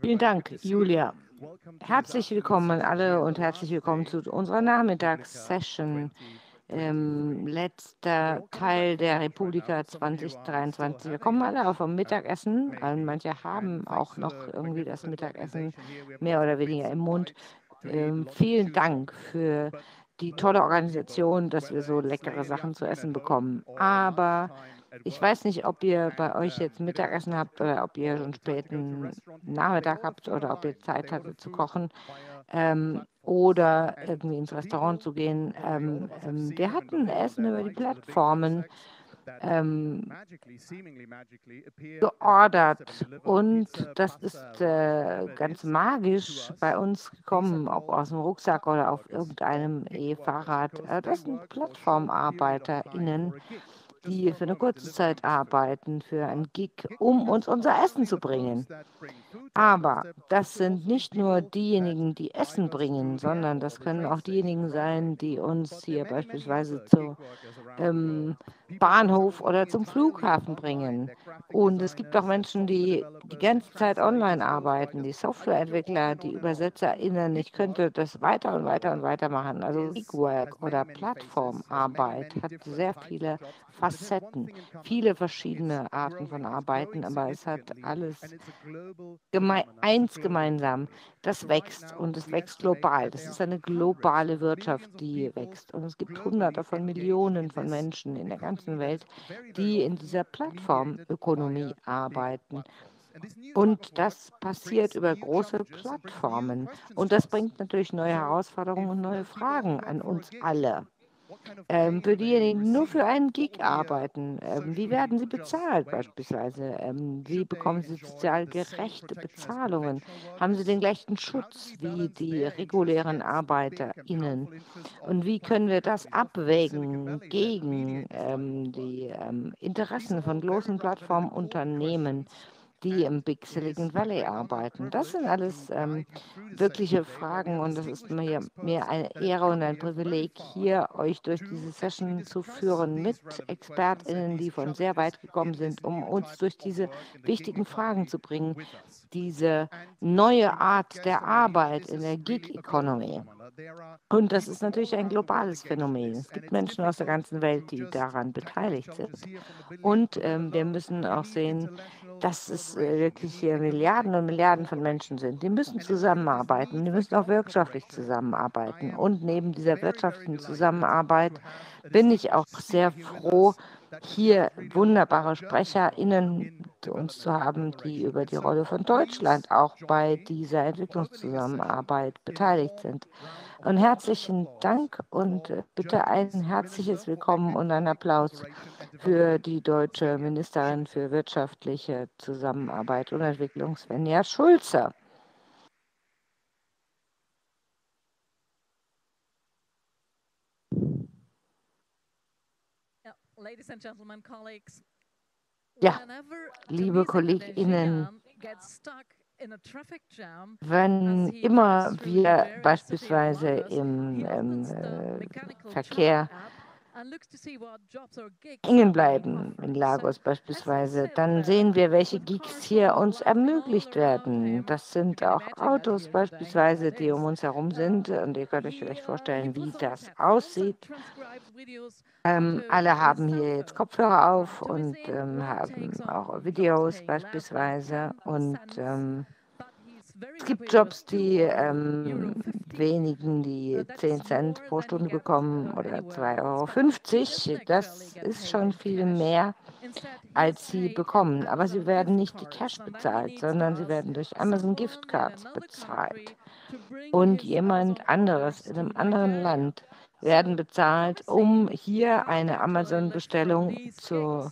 Vielen Dank, Julia. Herzlich willkommen alle und herzlich willkommen zu unserer Nachmittagssession. Ähm, letzter Teil der Republika 2023. Wir kommen alle auf vom Mittagessen. Manche haben auch noch irgendwie das Mittagessen mehr oder weniger im Mund. Ähm, vielen Dank für die tolle Organisation, dass wir so leckere Sachen zu essen bekommen. Aber ich weiß nicht, ob ihr bei euch jetzt Mittagessen habt oder ob ihr einen späten Nachmittag habt oder ob ihr Zeit hattet zu kochen ähm, oder irgendwie ins Restaurant zu gehen. Ähm, ähm, wir hatten Essen über die Plattformen ähm, geordert und das ist äh, ganz magisch bei uns gekommen, ob aus dem Rucksack oder auf irgendeinem E-Fahrrad. Äh, das sind PlattformarbeiterInnen, die für eine kurze Zeit arbeiten, für einen Gig, um uns unser Essen zu bringen. Aber das sind nicht nur diejenigen, die Essen bringen, sondern das können auch diejenigen sein, die uns hier beispielsweise zu ähm, Bahnhof oder zum Flughafen bringen. Und es gibt auch Menschen, die die ganze Zeit online arbeiten, die Softwareentwickler, die ÜbersetzerInnen. Ich könnte das weiter und weiter und weiter machen. Also Gigwork oder Plattformarbeit hat sehr viele Facetten, viele verschiedene Arten von Arbeiten, aber es hat alles geme eins gemeinsam. Das wächst und es wächst global. Das ist eine globale Wirtschaft, die wächst. Und es gibt Hunderte von Millionen von Menschen in der ganzen Welt, die in dieser Plattformökonomie arbeiten. Und das passiert über große Plattformen. Und das bringt natürlich neue Herausforderungen und neue Fragen an uns alle. Ähm, für diejenigen, die nur für einen Gig arbeiten, ähm, wie werden sie bezahlt beispielsweise? Ähm, wie bekommen sie sozial gerechte Bezahlungen? Haben sie den gleichen Schutz wie die regulären ArbeiterInnen? Und wie können wir das abwägen gegen ähm, die ähm, Interessen von großen Plattformunternehmen? Die im Big Silicon Valley arbeiten. Das sind alles ähm, wirkliche Fragen und das ist mir, mir eine Ehre und ein Privileg, hier euch durch diese Session zu führen mit ExpertInnen, die von sehr weit gekommen sind, um uns durch diese wichtigen Fragen zu bringen. Diese neue Art der Arbeit in der Gig Economy. Und das ist natürlich ein globales Phänomen. Es gibt Menschen aus der ganzen Welt, die daran beteiligt sind. Und ähm, wir müssen auch sehen, dass es äh, wirklich hier Milliarden und Milliarden von Menschen sind. Die müssen zusammenarbeiten. Die müssen auch wirtschaftlich zusammenarbeiten. Und neben dieser wirtschaftlichen Zusammenarbeit bin ich auch sehr froh, hier wunderbare SprecherInnen uns zu haben, die über die Rolle von Deutschland auch bei dieser Entwicklungszusammenarbeit beteiligt sind. Und herzlichen Dank und äh, bitte ein herzliches Willkommen und einen Applaus für die deutsche Ministerin für wirtschaftliche Zusammenarbeit und Entwicklung, Svenja Schulze. Ja, liebe KollegInnen, wenn immer wir beispielsweise im, im äh, Verkehr hängen bleiben, in Lagos beispielsweise, dann sehen wir, welche Gigs hier uns ermöglicht werden. Das sind auch Autos beispielsweise, die um uns herum sind. Und ihr könnt euch vielleicht vorstellen, wie das aussieht. Ähm, alle haben hier jetzt Kopfhörer auf und ähm, haben auch Videos beispielsweise. Und ähm, es gibt Jobs, die ähm, wenigen, die 10 Cent pro Stunde bekommen oder 2,50 Euro. Das ist schon viel mehr, als sie bekommen. Aber sie werden nicht die Cash bezahlt, sondern sie werden durch Amazon Giftcards bezahlt. Und jemand anderes in einem anderen Land werden bezahlt, um hier eine Amazon-Bestellung zu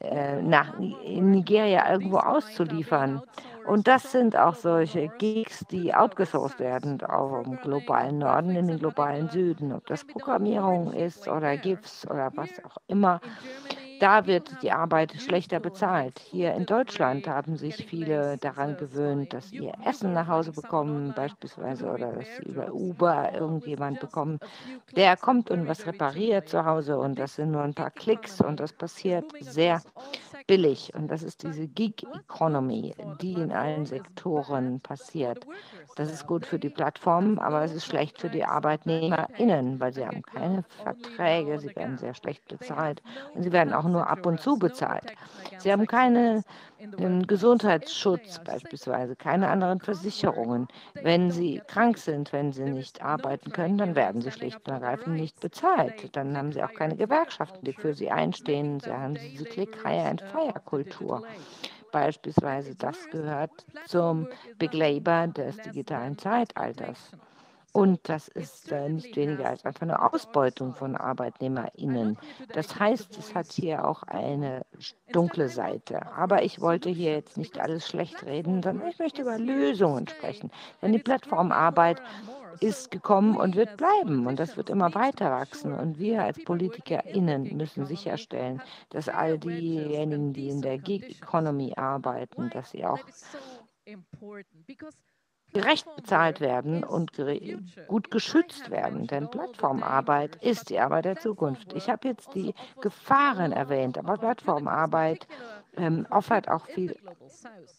äh, nach Nigeria irgendwo auszuliefern. Und das sind auch solche Gigs, die outgesourced werden, auch im globalen Norden, in den globalen Süden. Ob das Programmierung ist oder GIFs oder was auch immer. Da wird die Arbeit schlechter bezahlt. Hier in Deutschland haben sich viele daran gewöhnt, dass sie ihr Essen nach Hause bekommen, beispielsweise, oder dass sie über Uber irgendjemand bekommen, der kommt und was repariert zu Hause und das sind nur ein paar Klicks und das passiert sehr billig. Und das ist diese Gig-Economy, die in allen Sektoren passiert. Das ist gut für die Plattformen, aber es ist schlecht für die ArbeitnehmerInnen, weil sie haben keine Verträge, sie werden sehr schlecht bezahlt und sie werden auch nur ab und zu bezahlt. Sie haben keinen Gesundheitsschutz beispielsweise, keine anderen Versicherungen. Wenn sie krank sind, wenn sie nicht arbeiten können, dann werden sie schlicht und ergreifend nicht bezahlt. Dann haben sie auch keine Gewerkschaften, die für sie einstehen. Sie haben diese Click-Hire-and-Fire-Kultur beispielsweise. Das gehört zum Big Labor des digitalen Zeitalters. Und das ist äh, nicht weniger als einfach eine Ausbeutung von ArbeitnehmerInnen. Das heißt, es hat hier auch eine dunkle Seite. Aber ich wollte hier jetzt nicht alles schlecht reden, sondern ich möchte über Lösungen sprechen. Denn die Plattformarbeit ist gekommen und wird bleiben und das wird immer weiter wachsen. Und wir als PolitikerInnen müssen sicherstellen, dass all diejenigen, die in der Gig Economy arbeiten, dass sie auch gerecht bezahlt werden und gut geschützt werden. Denn Plattformarbeit ist die Arbeit der Zukunft. Ich habe jetzt die Gefahren erwähnt, aber Plattformarbeit ähm, offert auch viel,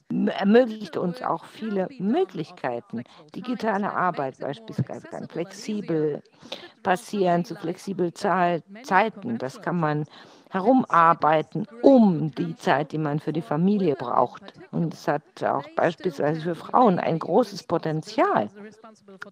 ermöglicht uns auch viele Möglichkeiten. Digitale Arbeit beispielsweise kann flexibel passieren, zu flexiblen Zeiten. Das kann man herumarbeiten um die Zeit, die man für die Familie braucht. Und es hat auch beispielsweise für Frauen ein großes Potenzial,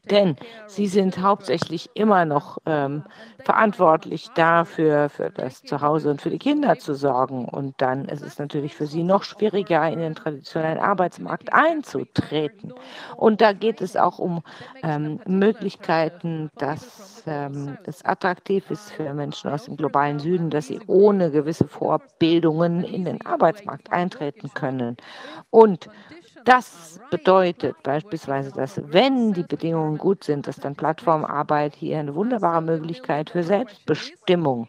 denn sie sind hauptsächlich immer noch ähm, verantwortlich dafür, für das Zuhause und für die Kinder zu sorgen. Und dann ist es natürlich für sie noch schwieriger, in den traditionellen Arbeitsmarkt einzutreten. Und da geht es auch um ähm, Möglichkeiten, dass ähm, es attraktiv ist für Menschen aus dem globalen Süden, dass sie ohne ohne gewisse Vorbildungen in den Arbeitsmarkt eintreten können. Und das bedeutet beispielsweise, dass wenn die Bedingungen gut sind, dass dann Plattformarbeit hier eine wunderbare Möglichkeit für Selbstbestimmung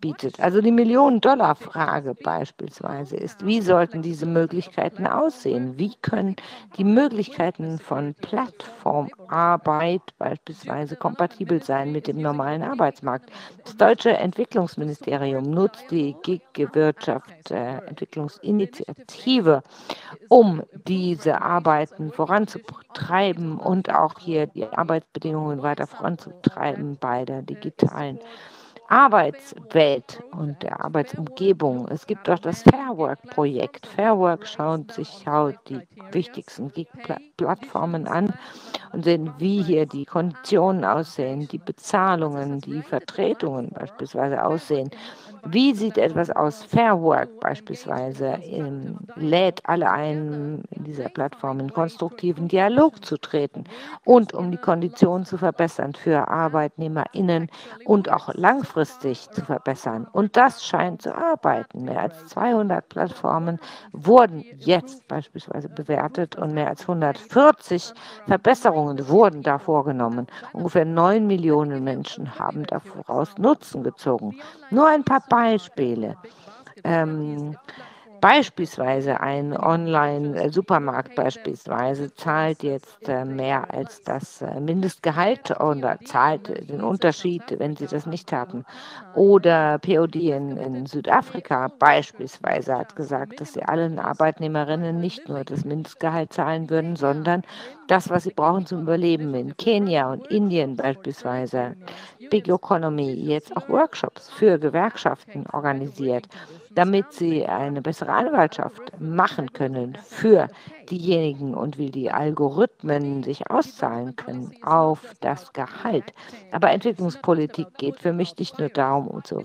bietet. Also die Millionen-Dollar-Frage beispielsweise ist, wie sollten diese Möglichkeiten aussehen? Wie können die Möglichkeiten von Plattformarbeit beispielsweise kompatibel sein mit dem normalen Arbeitsmarkt? Das deutsche Entwicklungsministerium nutzt die Gig-Wirtschaft äh, um diese Arbeiten voranzutreiben und auch hier die Arbeitsbedingungen weiter voranzutreiben bei der digitalen Arbeitswelt und der Arbeitsumgebung. Es gibt auch das Fair Work Projekt. Fair Work schaut sich schaut die wichtigsten Plattformen an und sehen, wie hier die Konditionen aussehen, die Bezahlungen, die Vertretungen beispielsweise aussehen. Wie sieht etwas aus? Fair Work beispielsweise ähm, lädt alle ein, in dieser Plattform in konstruktiven Dialog zu treten und um die Konditionen zu verbessern für ArbeitnehmerInnen und auch langfristig zu verbessern. Und das scheint zu arbeiten. Mehr als 200 Plattformen wurden jetzt beispielsweise bewertet und mehr als 140 Verbesserungen wurden da vorgenommen. Ungefähr 9 Millionen Menschen haben daraus Nutzen gezogen. Nur ein paar Beispiele. Ähm, Beispielsweise ein Online-Supermarkt beispielsweise zahlt jetzt äh, mehr als das äh, Mindestgehalt oder zahlt den Unterschied, wenn sie das nicht haben. Oder POD in, in Südafrika beispielsweise hat gesagt, dass sie allen Arbeitnehmerinnen nicht nur das Mindestgehalt zahlen würden, sondern das, was sie brauchen zum Überleben. In Kenia und Indien beispielsweise, Big Economy, jetzt auch Workshops für Gewerkschaften organisiert damit sie eine bessere Anwaltschaft machen können für diejenigen und wie die Algorithmen sich auszahlen können auf das Gehalt. Aber Entwicklungspolitik geht für mich nicht nur darum, um zu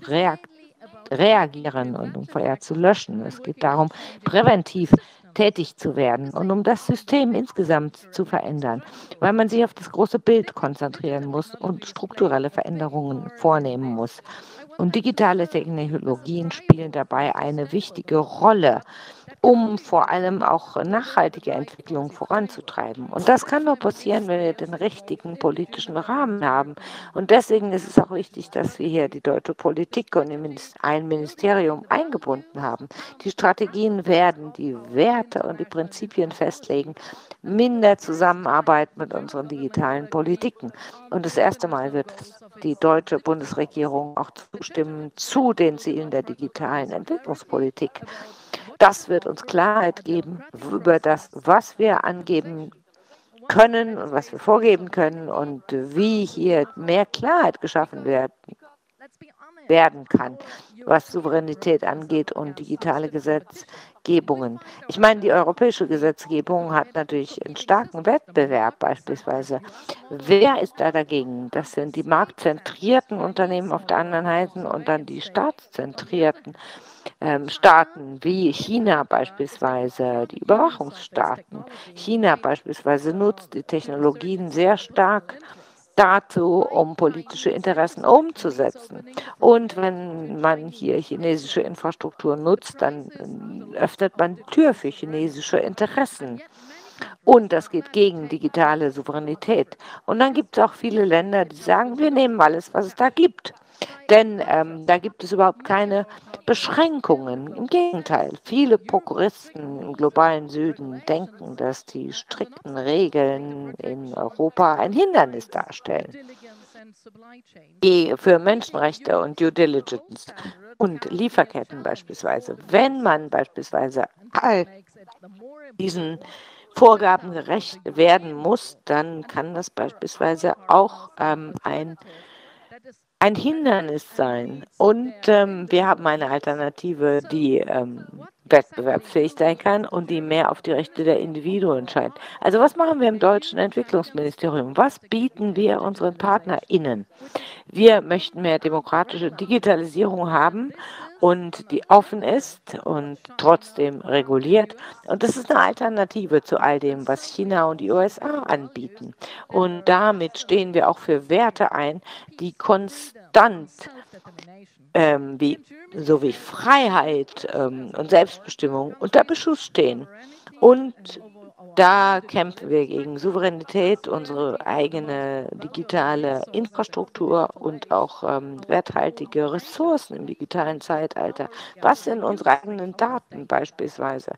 reagieren und um Feuer zu löschen. Es geht darum, präventiv tätig zu werden und um das System insgesamt zu verändern, weil man sich auf das große Bild konzentrieren muss und strukturelle Veränderungen vornehmen muss. Und digitale Technologien spielen dabei eine wichtige Rolle, um vor allem auch nachhaltige Entwicklung voranzutreiben. Und das kann nur passieren, wenn wir den richtigen politischen Rahmen haben. Und deswegen ist es auch wichtig, dass wir hier die deutsche Politik und ein Ministerium eingebunden haben. Die Strategien werden die Werte und die Prinzipien festlegen, minder Zusammenarbeit mit unseren digitalen Politiken. Und das erste Mal wird die deutsche Bundesregierung auch selbstbestimmen zu den Zielen der digitalen Entwicklungspolitik. Das wird uns Klarheit geben über das, was wir angeben können und was wir vorgeben können und wie hier mehr Klarheit geschaffen werden, werden kann, was Souveränität angeht und digitale Gesetzgebungen. Ich meine, die europäische Gesetzgebung hat natürlich einen starken Wettbewerb beispielsweise. Wer ist da dagegen? Das sind die marktzentrierten Unternehmen auf der anderen Seite und dann die staatszentrierten ähm, Staaten wie China beispielsweise, die Überwachungsstaaten. China beispielsweise nutzt die Technologien sehr stark dazu, um politische Interessen umzusetzen. Und wenn man hier chinesische Infrastruktur nutzt, dann äh, öffnet man Tür für chinesische Interessen. Und das geht gegen digitale Souveränität. Und dann gibt es auch viele Länder, die sagen, wir nehmen alles, was es da gibt. Denn ähm, da gibt es überhaupt keine Beschränkungen. Im Gegenteil, viele Prokuristen im globalen Süden denken, dass die strikten Regeln in Europa ein Hindernis darstellen für Menschenrechte und Due Diligence und Lieferketten beispielsweise. Wenn man beispielsweise all diesen Vorgaben gerecht werden muss, dann kann das beispielsweise auch ähm, ein ein Hindernis sein. Und ähm, wir haben eine Alternative, die ähm, wettbewerbsfähig sein kann und die mehr auf die Rechte der Individuen scheint. Also was machen wir im deutschen Entwicklungsministerium? Was bieten wir unseren PartnerInnen? Wir möchten mehr demokratische Digitalisierung haben und die offen ist und trotzdem reguliert. Und das ist eine Alternative zu all dem, was China und die USA anbieten. Und damit stehen wir auch für Werte ein, die konstant ähm, wie, so wie Freiheit ähm, und Selbstbestimmung unter Beschuss stehen. Und da kämpfen wir gegen Souveränität, unsere eigene digitale Infrastruktur und auch ähm, werthaltige Ressourcen im digitalen Zeitalter. Was sind unsere eigenen Daten beispielsweise?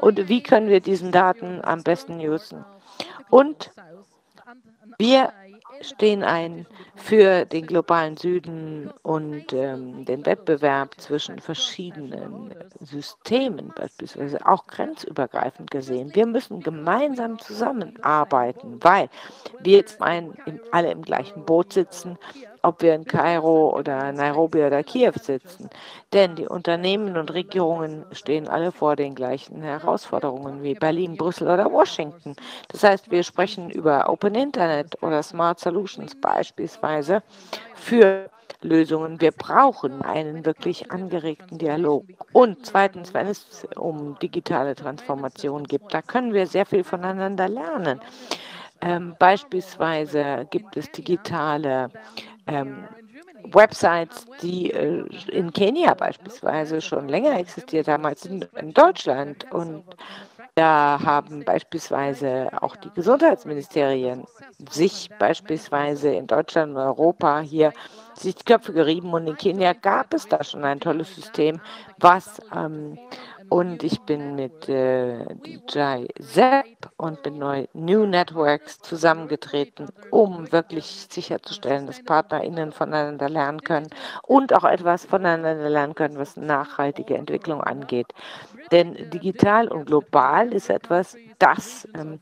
Und wie können wir diesen Daten am besten nutzen? Und wir stehen ein für den globalen Süden und ähm, den Wettbewerb zwischen verschiedenen Systemen, beispielsweise auch grenzübergreifend gesehen. Wir müssen gemeinsam zusammenarbeiten, weil wir jetzt ein, alle im gleichen Boot sitzen ob wir in Kairo oder Nairobi oder Kiew sitzen. Denn die Unternehmen und Regierungen stehen alle vor den gleichen Herausforderungen wie Berlin, Brüssel oder Washington. Das heißt, wir sprechen über Open Internet oder Smart Solutions beispielsweise für Lösungen. Wir brauchen einen wirklich angeregten Dialog. Und zweitens, wenn es um digitale Transformation geht, da können wir sehr viel voneinander lernen. Ähm, beispielsweise gibt es digitale ähm, Websites, die äh, in Kenia beispielsweise schon länger existiert haben als in, in Deutschland. Und da haben beispielsweise auch die Gesundheitsministerien sich beispielsweise in Deutschland und Europa hier sich die Köpfe gerieben und in Kenia gab es da schon ein tolles System, was ähm, und ich bin mit äh, DJ Zepp und mit New Networks zusammengetreten, um wirklich sicherzustellen, dass PartnerInnen voneinander lernen können und auch etwas voneinander lernen können, was nachhaltige Entwicklung angeht. Denn digital und global ist etwas, das ähm,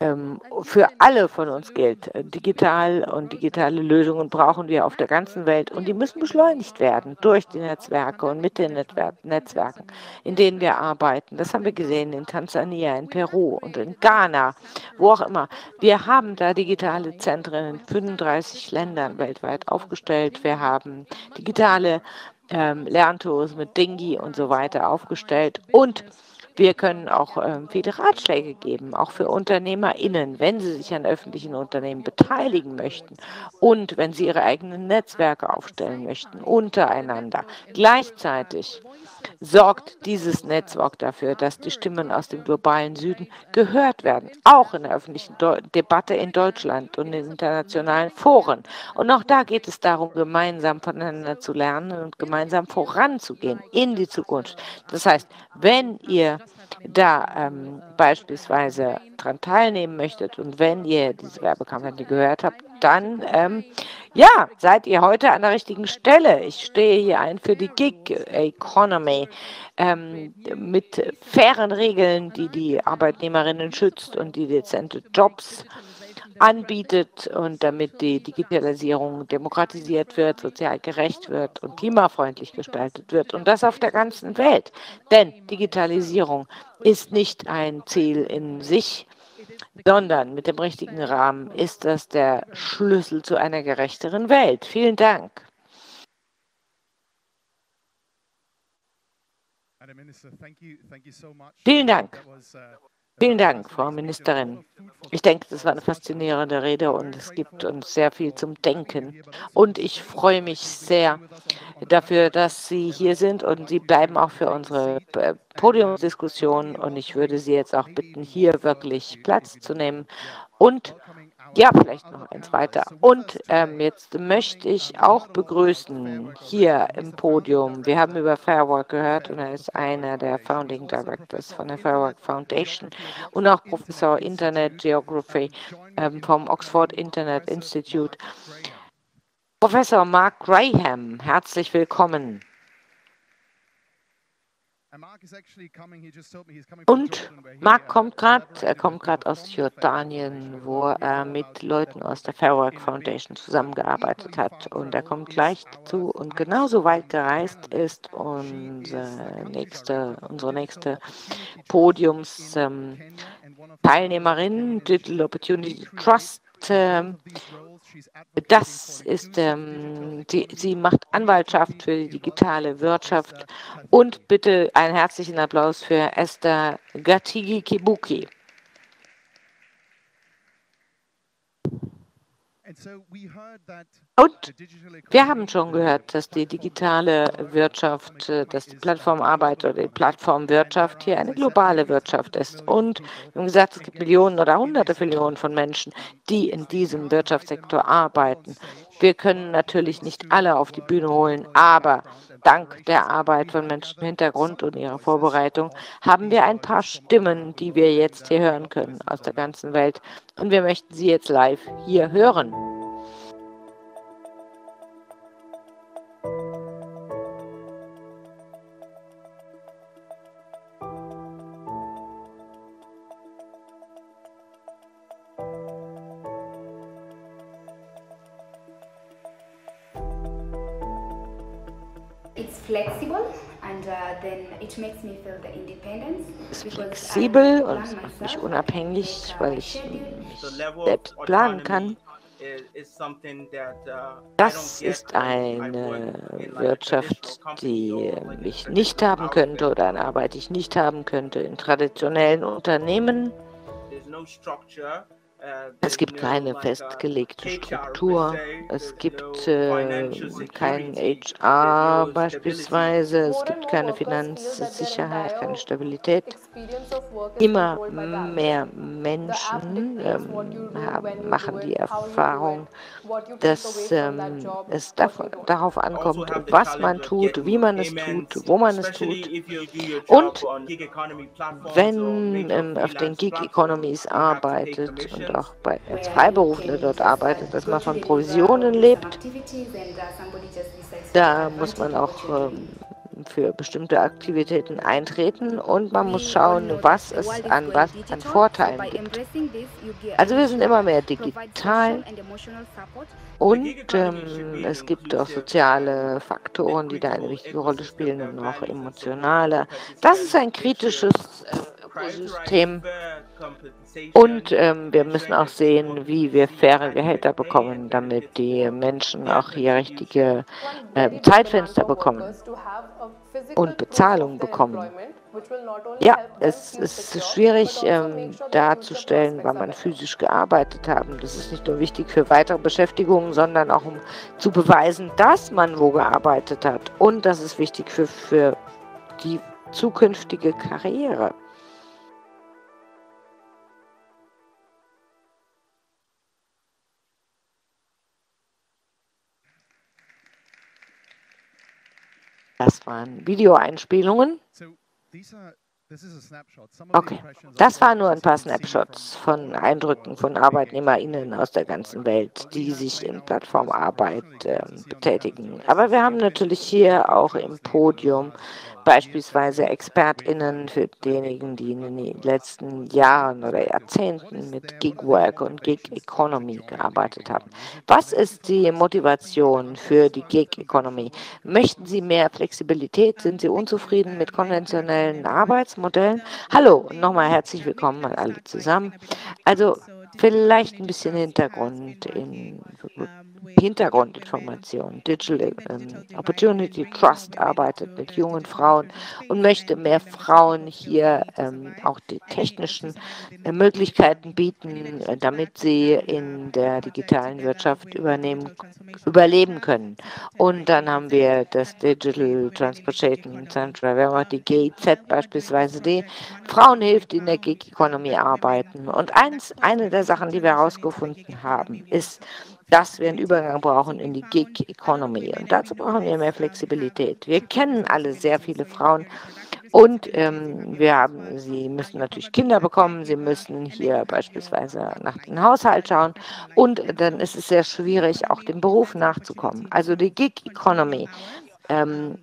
für alle von uns gilt. Digital und digitale Lösungen brauchen wir auf der ganzen Welt und die müssen beschleunigt werden durch die Netzwerke und mit den Netzwerken, in denen wir arbeiten. Das haben wir gesehen in Tansania, in Peru und in Ghana, wo auch immer. Wir haben da digitale Zentren in 35 Ländern weltweit aufgestellt. Wir haben digitale ähm, Lerntours mit Dingi und so weiter aufgestellt und wir können auch äh, viele Ratschläge geben, auch für UnternehmerInnen, wenn sie sich an öffentlichen Unternehmen beteiligen möchten und wenn sie ihre eigenen Netzwerke aufstellen möchten, untereinander. Gleichzeitig sorgt dieses Netzwerk dafür, dass die Stimmen aus dem globalen Süden gehört werden, auch in der öffentlichen De Debatte in Deutschland und in internationalen Foren. Und auch da geht es darum, gemeinsam voneinander zu lernen und gemeinsam voranzugehen in die Zukunft. Das heißt, wenn ihr da ähm, beispielsweise daran teilnehmen möchtet und wenn ihr diese Werbekampagne gehört habt, dann ähm, ja, seid ihr heute an der richtigen Stelle. Ich stehe hier ein für die Gig Economy ähm, mit fairen Regeln, die die Arbeitnehmerinnen schützt und die dezente Jobs anbietet und damit die Digitalisierung demokratisiert wird, sozial gerecht wird und klimafreundlich gestaltet wird und das auf der ganzen Welt. Denn Digitalisierung ist nicht ein Ziel in sich, sondern mit dem richtigen Rahmen ist das der Schlüssel zu einer gerechteren Welt. Vielen Dank. Vielen Dank. Vielen Dank, Frau Ministerin. Ich denke, das war eine faszinierende Rede und es gibt uns sehr viel zum Denken. Und ich freue mich sehr dafür, dass Sie hier sind und Sie bleiben auch für unsere äh, Podiumsdiskussion. Und ich würde Sie jetzt auch bitten, hier wirklich Platz zu nehmen und ja, vielleicht noch eins weiter. Und ähm, jetzt möchte ich auch begrüßen hier im Podium. Wir haben über Fairwork gehört und er ist einer der Founding Directors von der Fairwork Foundation und auch Professor Internet Geography ähm, vom Oxford Internet Institute. Professor Mark Graham, herzlich willkommen. Und Mark kommt gerade, er kommt gerade aus Jordanien, wo er mit Leuten aus der Fairwork Foundation zusammengearbeitet hat. Und er kommt gleich dazu. Und genauso weit gereist ist unsere nächste, unsere nächste Podiumsteilnehmerin, ähm, Digital Opportunity Trust. Äh, das ist, ähm, sie, sie macht Anwaltschaft für die digitale Wirtschaft. Und bitte einen herzlichen Applaus für Esther Gatigi Und wir haben schon gehört, dass die digitale Wirtschaft, äh, dass die Plattformarbeit oder die Plattformwirtschaft hier eine globale Wirtschaft ist. Und wie gesagt, es gibt Millionen oder hunderte Millionen von Menschen, die in diesem Wirtschaftssektor arbeiten. Wir können natürlich nicht alle auf die Bühne holen, aber dank der Arbeit von Menschen im Hintergrund und ihrer Vorbereitung haben wir ein paar Stimmen, die wir jetzt hier hören können aus der ganzen Welt. Und wir möchten sie jetzt live hier hören. Flexibel und macht mich unabhängig, weil ich selbst planen kann. Das ist eine Wirtschaft, die ich nicht haben könnte oder eine Arbeit, die ich nicht haben könnte in traditionellen Unternehmen. Es gibt keine festgelegte Struktur. Es gibt äh, kein HR beispielsweise. Es gibt keine Finanzsicherheit, keine Stabilität. Immer mehr Menschen ähm, machen die Erfahrung, dass ähm, es darauf ankommt, was man tut, wie man es tut, wo man es tut. Und wenn ähm, auf den Gig Economies arbeitet und auch bei, als Freiberufler dort arbeitet, dass man von Provisionen lebt. Da muss man auch ähm, für bestimmte Aktivitäten eintreten und man muss schauen, was es an, was an Vorteilen gibt. Also wir sind immer mehr digital und ähm, es gibt auch soziale Faktoren, die da eine wichtige Rolle spielen und auch emotionale. Das ist ein kritisches äh, Ökosystem. Und ähm, wir müssen auch sehen, wie wir faire Gehälter bekommen, damit die Menschen auch hier richtige äh, Zeitfenster bekommen und Bezahlung bekommen. Ja, es ist schwierig ähm, darzustellen, wann man physisch gearbeitet hat. Das ist nicht nur wichtig für weitere Beschäftigungen, sondern auch um zu beweisen, dass man wo gearbeitet hat. Und das ist wichtig für, für die zukünftige Karriere. Das waren Videoeinspielungen. Okay, das waren nur ein paar Snapshots von Eindrücken von ArbeitnehmerInnen aus der ganzen Welt, die sich in Plattformarbeit äh, betätigen. Aber wir haben natürlich hier auch im Podium beispielsweise ExpertInnen für diejenigen, die in den letzten Jahren oder Jahrzehnten mit Gigwork und Gig Economy gearbeitet haben. Was ist die Motivation für die Gig Economy? Möchten Sie mehr Flexibilität? Sind Sie unzufrieden mit konventionellen Arbeitsmodellen? Hallo nochmal herzlich willkommen an alle zusammen. Also vielleicht ein bisschen Hintergrund in Hintergrundinformation. Digital ähm, Opportunity Trust arbeitet mit jungen Frauen und möchte mehr Frauen hier ähm, auch die technischen äh, Möglichkeiten bieten, äh, damit sie in der digitalen Wirtschaft überleben können. Und dann haben wir das Digital Transportation Center, wir haben auch die GIZ beispielsweise, die Frauen hilft, die in der Gig Economy arbeiten. Und eins, eine der Sachen, die wir herausgefunden haben, ist, dass wir einen Übergang brauchen in die Gig Economy. Und dazu brauchen wir mehr Flexibilität. Wir kennen alle sehr viele Frauen und ähm, wir haben, sie müssen natürlich Kinder bekommen, sie müssen hier beispielsweise nach dem Haushalt schauen und dann ist es sehr schwierig, auch dem Beruf nachzukommen. Also die Gig Economy ähm,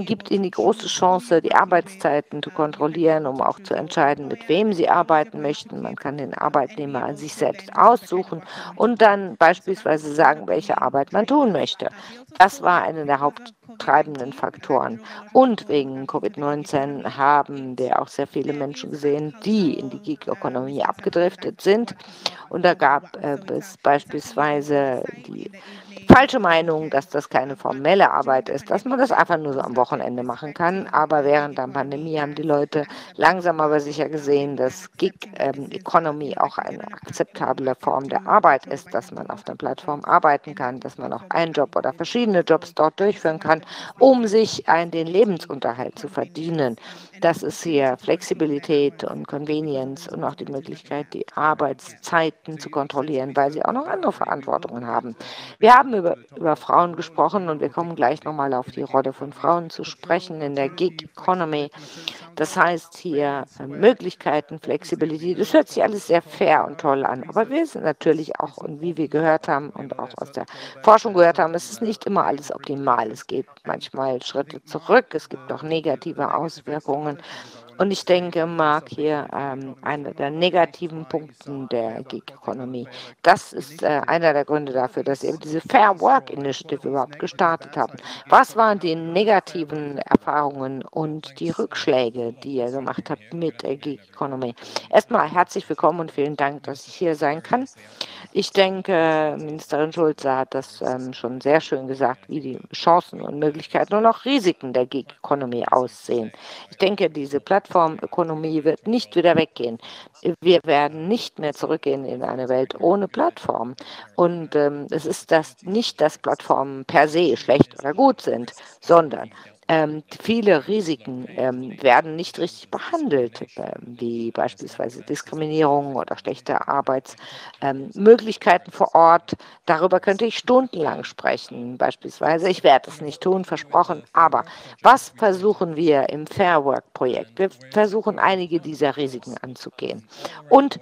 gibt ihnen die große Chance, die Arbeitszeiten zu kontrollieren, um auch zu entscheiden, mit wem sie arbeiten möchten. Man kann den Arbeitnehmer an sich selbst aussuchen und dann beispielsweise sagen, welche Arbeit man tun möchte. Das war einer der haupttreibenden Faktoren. Und wegen Covid-19 haben wir auch sehr viele Menschen gesehen, die in die Gig-Ökonomie abgedriftet sind. Und da gab äh, es beispielsweise die falsche Meinung, dass das keine formelle Arbeit ist, dass man das einfach nur so am Wochenende machen kann. Aber während der Pandemie haben die Leute langsam aber sicher gesehen, dass Gig ähm, Economy auch eine akzeptable Form der Arbeit ist, dass man auf einer Plattform arbeiten kann, dass man auch einen Job oder verschiedene Jobs dort durchführen kann, um sich einen, den Lebensunterhalt zu verdienen. Das ist hier Flexibilität und Convenience und auch die Möglichkeit, die Arbeitszeiten zu kontrollieren, weil sie auch noch andere Verantwortungen haben. Wir haben über, über Frauen gesprochen und wir kommen gleich nochmal auf die Rolle von Frauen zu sprechen in der Gig Economy. Das heißt hier äh, Möglichkeiten, Flexibilität. Das hört sich alles sehr fair und toll an. Aber wir sind natürlich auch, und wie wir gehört haben und auch aus der Forschung gehört haben, es ist nicht immer alles optimal. Es gibt manchmal Schritte zurück, es gibt auch negative Auswirkungen. Chairman. Und ich denke, Mark, hier ähm, einer der negativen Punkte der Gig Economy. Das ist äh, einer der Gründe dafür, dass ihr diese Fair Work Initiative überhaupt gestartet habt. Was waren die negativen Erfahrungen und die Rückschläge, die ihr gemacht habt mit der Gig Economy? Erstmal herzlich willkommen und vielen Dank, dass ich hier sein kann. Ich denke, Ministerin Schulze hat das ähm, schon sehr schön gesagt, wie die Chancen und Möglichkeiten und auch Risiken der Gig Economy aussehen. Ich denke, diese Plattform Plattformökonomie wird nicht wieder weggehen. Wir werden nicht mehr zurückgehen in eine Welt ohne Plattform. Und ähm, es ist das nicht, dass Plattformen per se schlecht oder gut sind, sondern ähm, viele Risiken ähm, werden nicht richtig behandelt, äh, wie beispielsweise Diskriminierung oder schlechte Arbeitsmöglichkeiten ähm, vor Ort. Darüber könnte ich stundenlang sprechen, beispielsweise. Ich werde es nicht tun, versprochen. Aber was versuchen wir im Fair Work Projekt? Wir versuchen einige dieser Risiken anzugehen. Und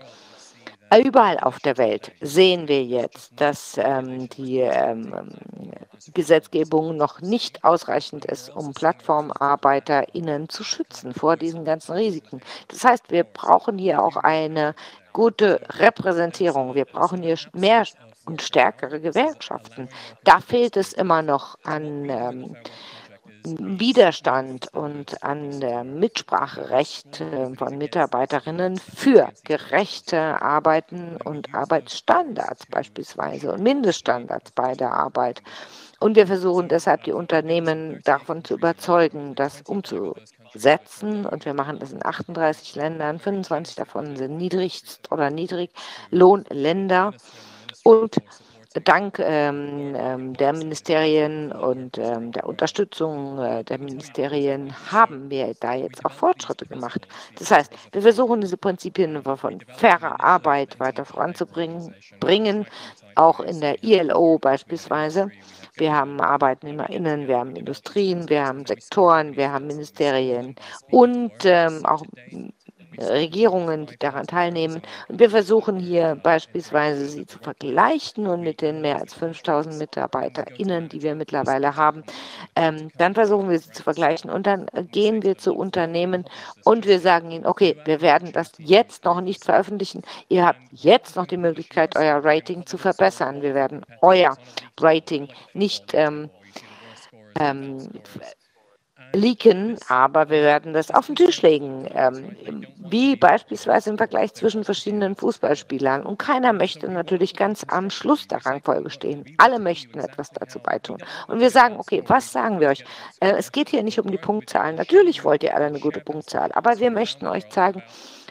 Überall auf der Welt sehen wir jetzt, dass ähm, die ähm, Gesetzgebung noch nicht ausreichend ist, um PlattformarbeiterInnen zu schützen vor diesen ganzen Risiken. Das heißt, wir brauchen hier auch eine gute Repräsentierung. Wir brauchen hier mehr und stärkere Gewerkschaften. Da fehlt es immer noch an ähm, Widerstand und an der Mitspracherecht von Mitarbeiterinnen für gerechte Arbeiten und Arbeitsstandards beispielsweise und Mindeststandards bei der Arbeit. Und wir versuchen deshalb die Unternehmen davon zu überzeugen, das umzusetzen. Und wir machen das in 38 Ländern. 25 davon sind niedrigst- oder Niedriglohnländer. Und dank ähm, ähm, der Ministerien und ähm, der Unterstützung äh, der Ministerien haben wir da jetzt auch Fortschritte gemacht. Das heißt, wir versuchen diese Prinzipien von fairer Arbeit weiter voranzubringen, bringen, auch in der ILO beispielsweise. Wir haben ArbeitnehmerInnen, wir haben Industrien, wir haben Sektoren, wir haben Ministerien und ähm, auch Regierungen, die daran teilnehmen. Und wir versuchen hier beispielsweise sie zu vergleichen und mit den mehr als 5000 MitarbeiterInnen, die wir mittlerweile haben, ähm, dann versuchen wir sie zu vergleichen und dann gehen wir zu Unternehmen und wir sagen ihnen, okay, wir werden das jetzt noch nicht veröffentlichen. Ihr habt jetzt noch die Möglichkeit, euer Rating zu verbessern. Wir werden euer Rating nicht ähm, ähm, leaken, aber wir werden das auf den Tisch legen, ähm, wie beispielsweise im Vergleich zwischen verschiedenen Fußballspielern. Und keiner möchte natürlich ganz am Schluss der Rangfolge stehen. Alle möchten etwas dazu beitun. Und wir sagen, okay, was sagen wir euch? Äh, es geht hier nicht um die Punktzahlen. Natürlich wollt ihr alle eine gute Punktzahl, aber wir möchten euch zeigen,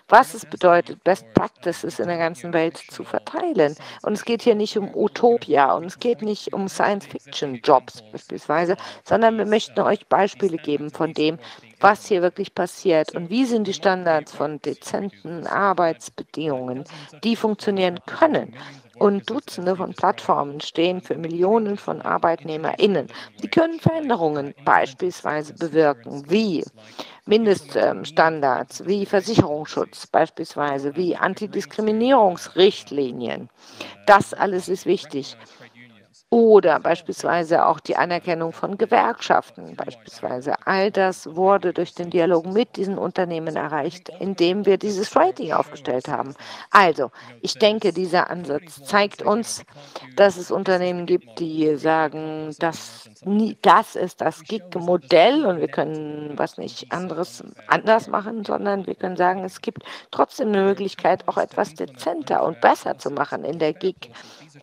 was es bedeutet, Best Practices in der ganzen Welt zu verteilen. Und es geht hier nicht um Utopia und es geht nicht um Science-Fiction-Jobs beispielsweise, sondern wir möchten euch Beispiele geben von dem, was hier wirklich passiert und wie sind die Standards von dezenten Arbeitsbedingungen, die funktionieren können. Und Dutzende von Plattformen stehen für Millionen von ArbeitnehmerInnen. Die können Veränderungen beispielsweise bewirken, wie Mindeststandards wie Versicherungsschutz beispielsweise, wie Antidiskriminierungsrichtlinien. Das alles ist wichtig. Oder beispielsweise auch die Anerkennung von Gewerkschaften. Beispielsweise all das wurde durch den Dialog mit diesen Unternehmen erreicht, indem wir dieses Rating aufgestellt haben. Also, ich denke, dieser Ansatz zeigt uns, dass es Unternehmen gibt, die sagen, dass das ist das Gig-Modell und wir können was nicht anderes anders machen, sondern wir können sagen, es gibt trotzdem eine Möglichkeit, auch etwas dezenter und besser zu machen in der Gig.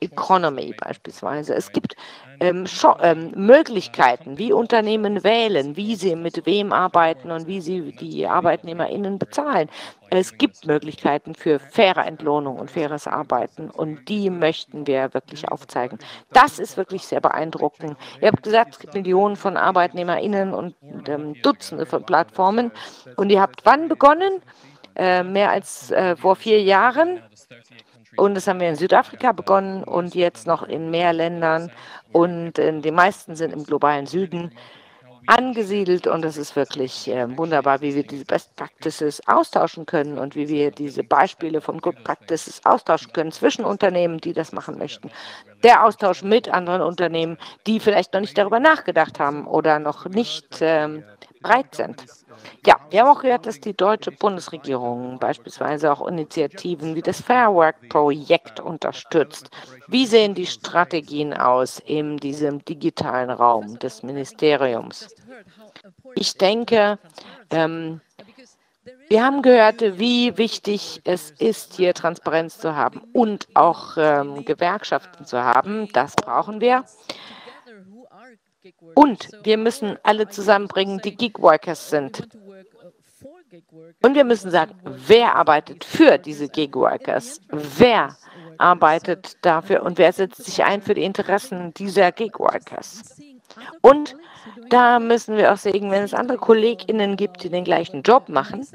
Economy beispielsweise. Es gibt ähm, ähm, Möglichkeiten, wie Unternehmen wählen, wie sie mit wem arbeiten und wie sie die ArbeitnehmerInnen bezahlen. Es gibt Möglichkeiten für faire Entlohnung und faires Arbeiten und die möchten wir wirklich aufzeigen. Das ist wirklich sehr beeindruckend. Ihr habt gesagt, es gibt Millionen von ArbeitnehmerInnen und ähm, Dutzende von Plattformen und ihr habt wann begonnen? Äh, mehr als äh, vor vier Jahren. Und das haben wir in Südafrika begonnen und jetzt noch in mehr Ländern. Und äh, die meisten sind im globalen Süden angesiedelt. Und es ist wirklich äh, wunderbar, wie wir diese Best Practices austauschen können und wie wir diese Beispiele von Good Practices austauschen können zwischen Unternehmen, die das machen möchten. Der Austausch mit anderen Unternehmen, die vielleicht noch nicht darüber nachgedacht haben oder noch nicht ähm, breit sind. Ja, wir haben auch gehört, dass die deutsche Bundesregierung beispielsweise auch Initiativen wie das Fair Work Projekt unterstützt. Wie sehen die Strategien aus in diesem digitalen Raum des Ministeriums? Ich denke, ähm, wir haben gehört, wie wichtig es ist, hier Transparenz zu haben und auch ähm, Gewerkschaften zu haben. Das brauchen wir. Und wir müssen alle zusammenbringen, die Gigworkers sind. Und wir müssen sagen, wer arbeitet für diese Gigworkers? Wer arbeitet dafür und wer setzt sich ein für die Interessen dieser Gigworkers? Und da müssen wir auch sehen, wenn es andere KollegInnen gibt, die den gleichen Job machen,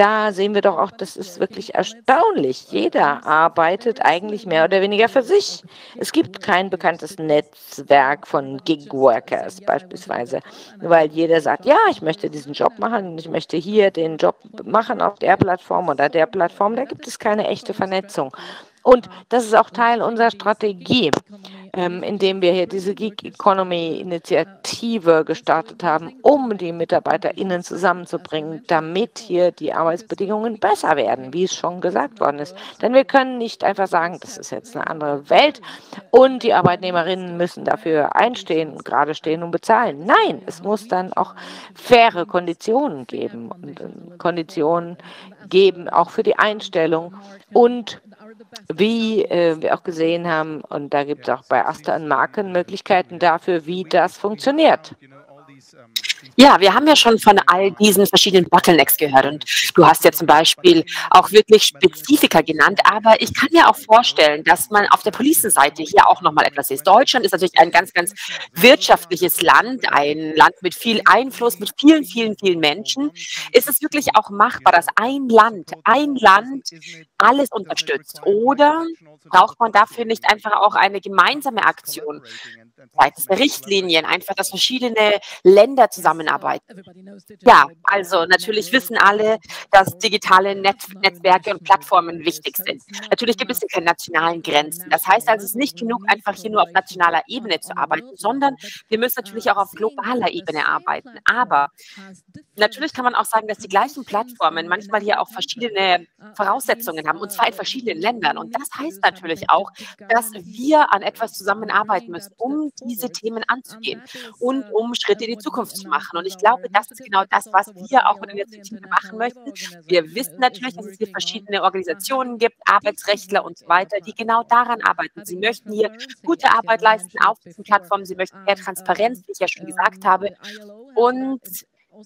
da sehen wir doch auch, das ist wirklich erstaunlich. Jeder arbeitet eigentlich mehr oder weniger für sich. Es gibt kein bekanntes Netzwerk von Gig-Workers beispielsweise, weil jeder sagt, ja, ich möchte diesen Job machen, ich möchte hier den Job machen auf der Plattform oder der Plattform. Da gibt es keine echte Vernetzung. Und das ist auch Teil unserer Strategie, ähm, indem wir hier diese Geek Economy Initiative gestartet haben, um die MitarbeiterInnen zusammenzubringen, damit hier die Arbeitsbedingungen besser werden, wie es schon gesagt worden ist. Denn wir können nicht einfach sagen, das ist jetzt eine andere Welt und die Arbeitnehmerinnen müssen dafür einstehen, gerade stehen und bezahlen. Nein, es muss dann auch faire Konditionen geben und äh, Konditionen geben, auch für die Einstellung und wie äh, wir auch gesehen haben, und da gibt es auch bei Asta Marken Möglichkeiten dafür, wie das funktioniert. Ja, wir haben ja schon von all diesen verschiedenen Bottlenecks gehört und du hast ja zum Beispiel auch wirklich Spezifika genannt, aber ich kann mir auch vorstellen, dass man auf der Policenseite hier auch nochmal etwas ist. Deutschland ist natürlich ein ganz, ganz wirtschaftliches Land, ein Land mit viel Einfluss, mit vielen, vielen, vielen Menschen. Ist es wirklich auch machbar, dass ein Land, ein Land alles unterstützt? Oder braucht man dafür nicht einfach auch eine gemeinsame Aktion seitens der Richtlinien, einfach, dass verschiedene Länder zusammenarbeiten? Ja, also natürlich wissen alle, dass digitale Net Netzwerke und Plattformen wichtig sind. Natürlich gibt es hier keine nationalen Grenzen. Das heißt also, es ist nicht genug, einfach hier nur auf nationaler Ebene zu arbeiten, sondern wir müssen natürlich auch auf globaler Ebene arbeiten. Aber natürlich kann man auch sagen, dass die gleichen Plattformen manchmal hier auch verschiedene Voraussetzungen haben, und zwar in verschiedenen Ländern. Und das heißt natürlich auch, dass wir an etwas zusammenarbeiten müssen, um diese Themen anzugehen und um Schritte in die Zukunft zu machen. Und ich glaube, das ist genau das, was wir auch mit der Initiative machen möchten. Wir wissen natürlich, dass es hier verschiedene Organisationen gibt, Arbeitsrechtler und so weiter, die genau daran arbeiten. Sie möchten hier gute Arbeit leisten auf diesen Plattformen. Sie möchten mehr Transparenz, wie ich ja schon gesagt habe. Und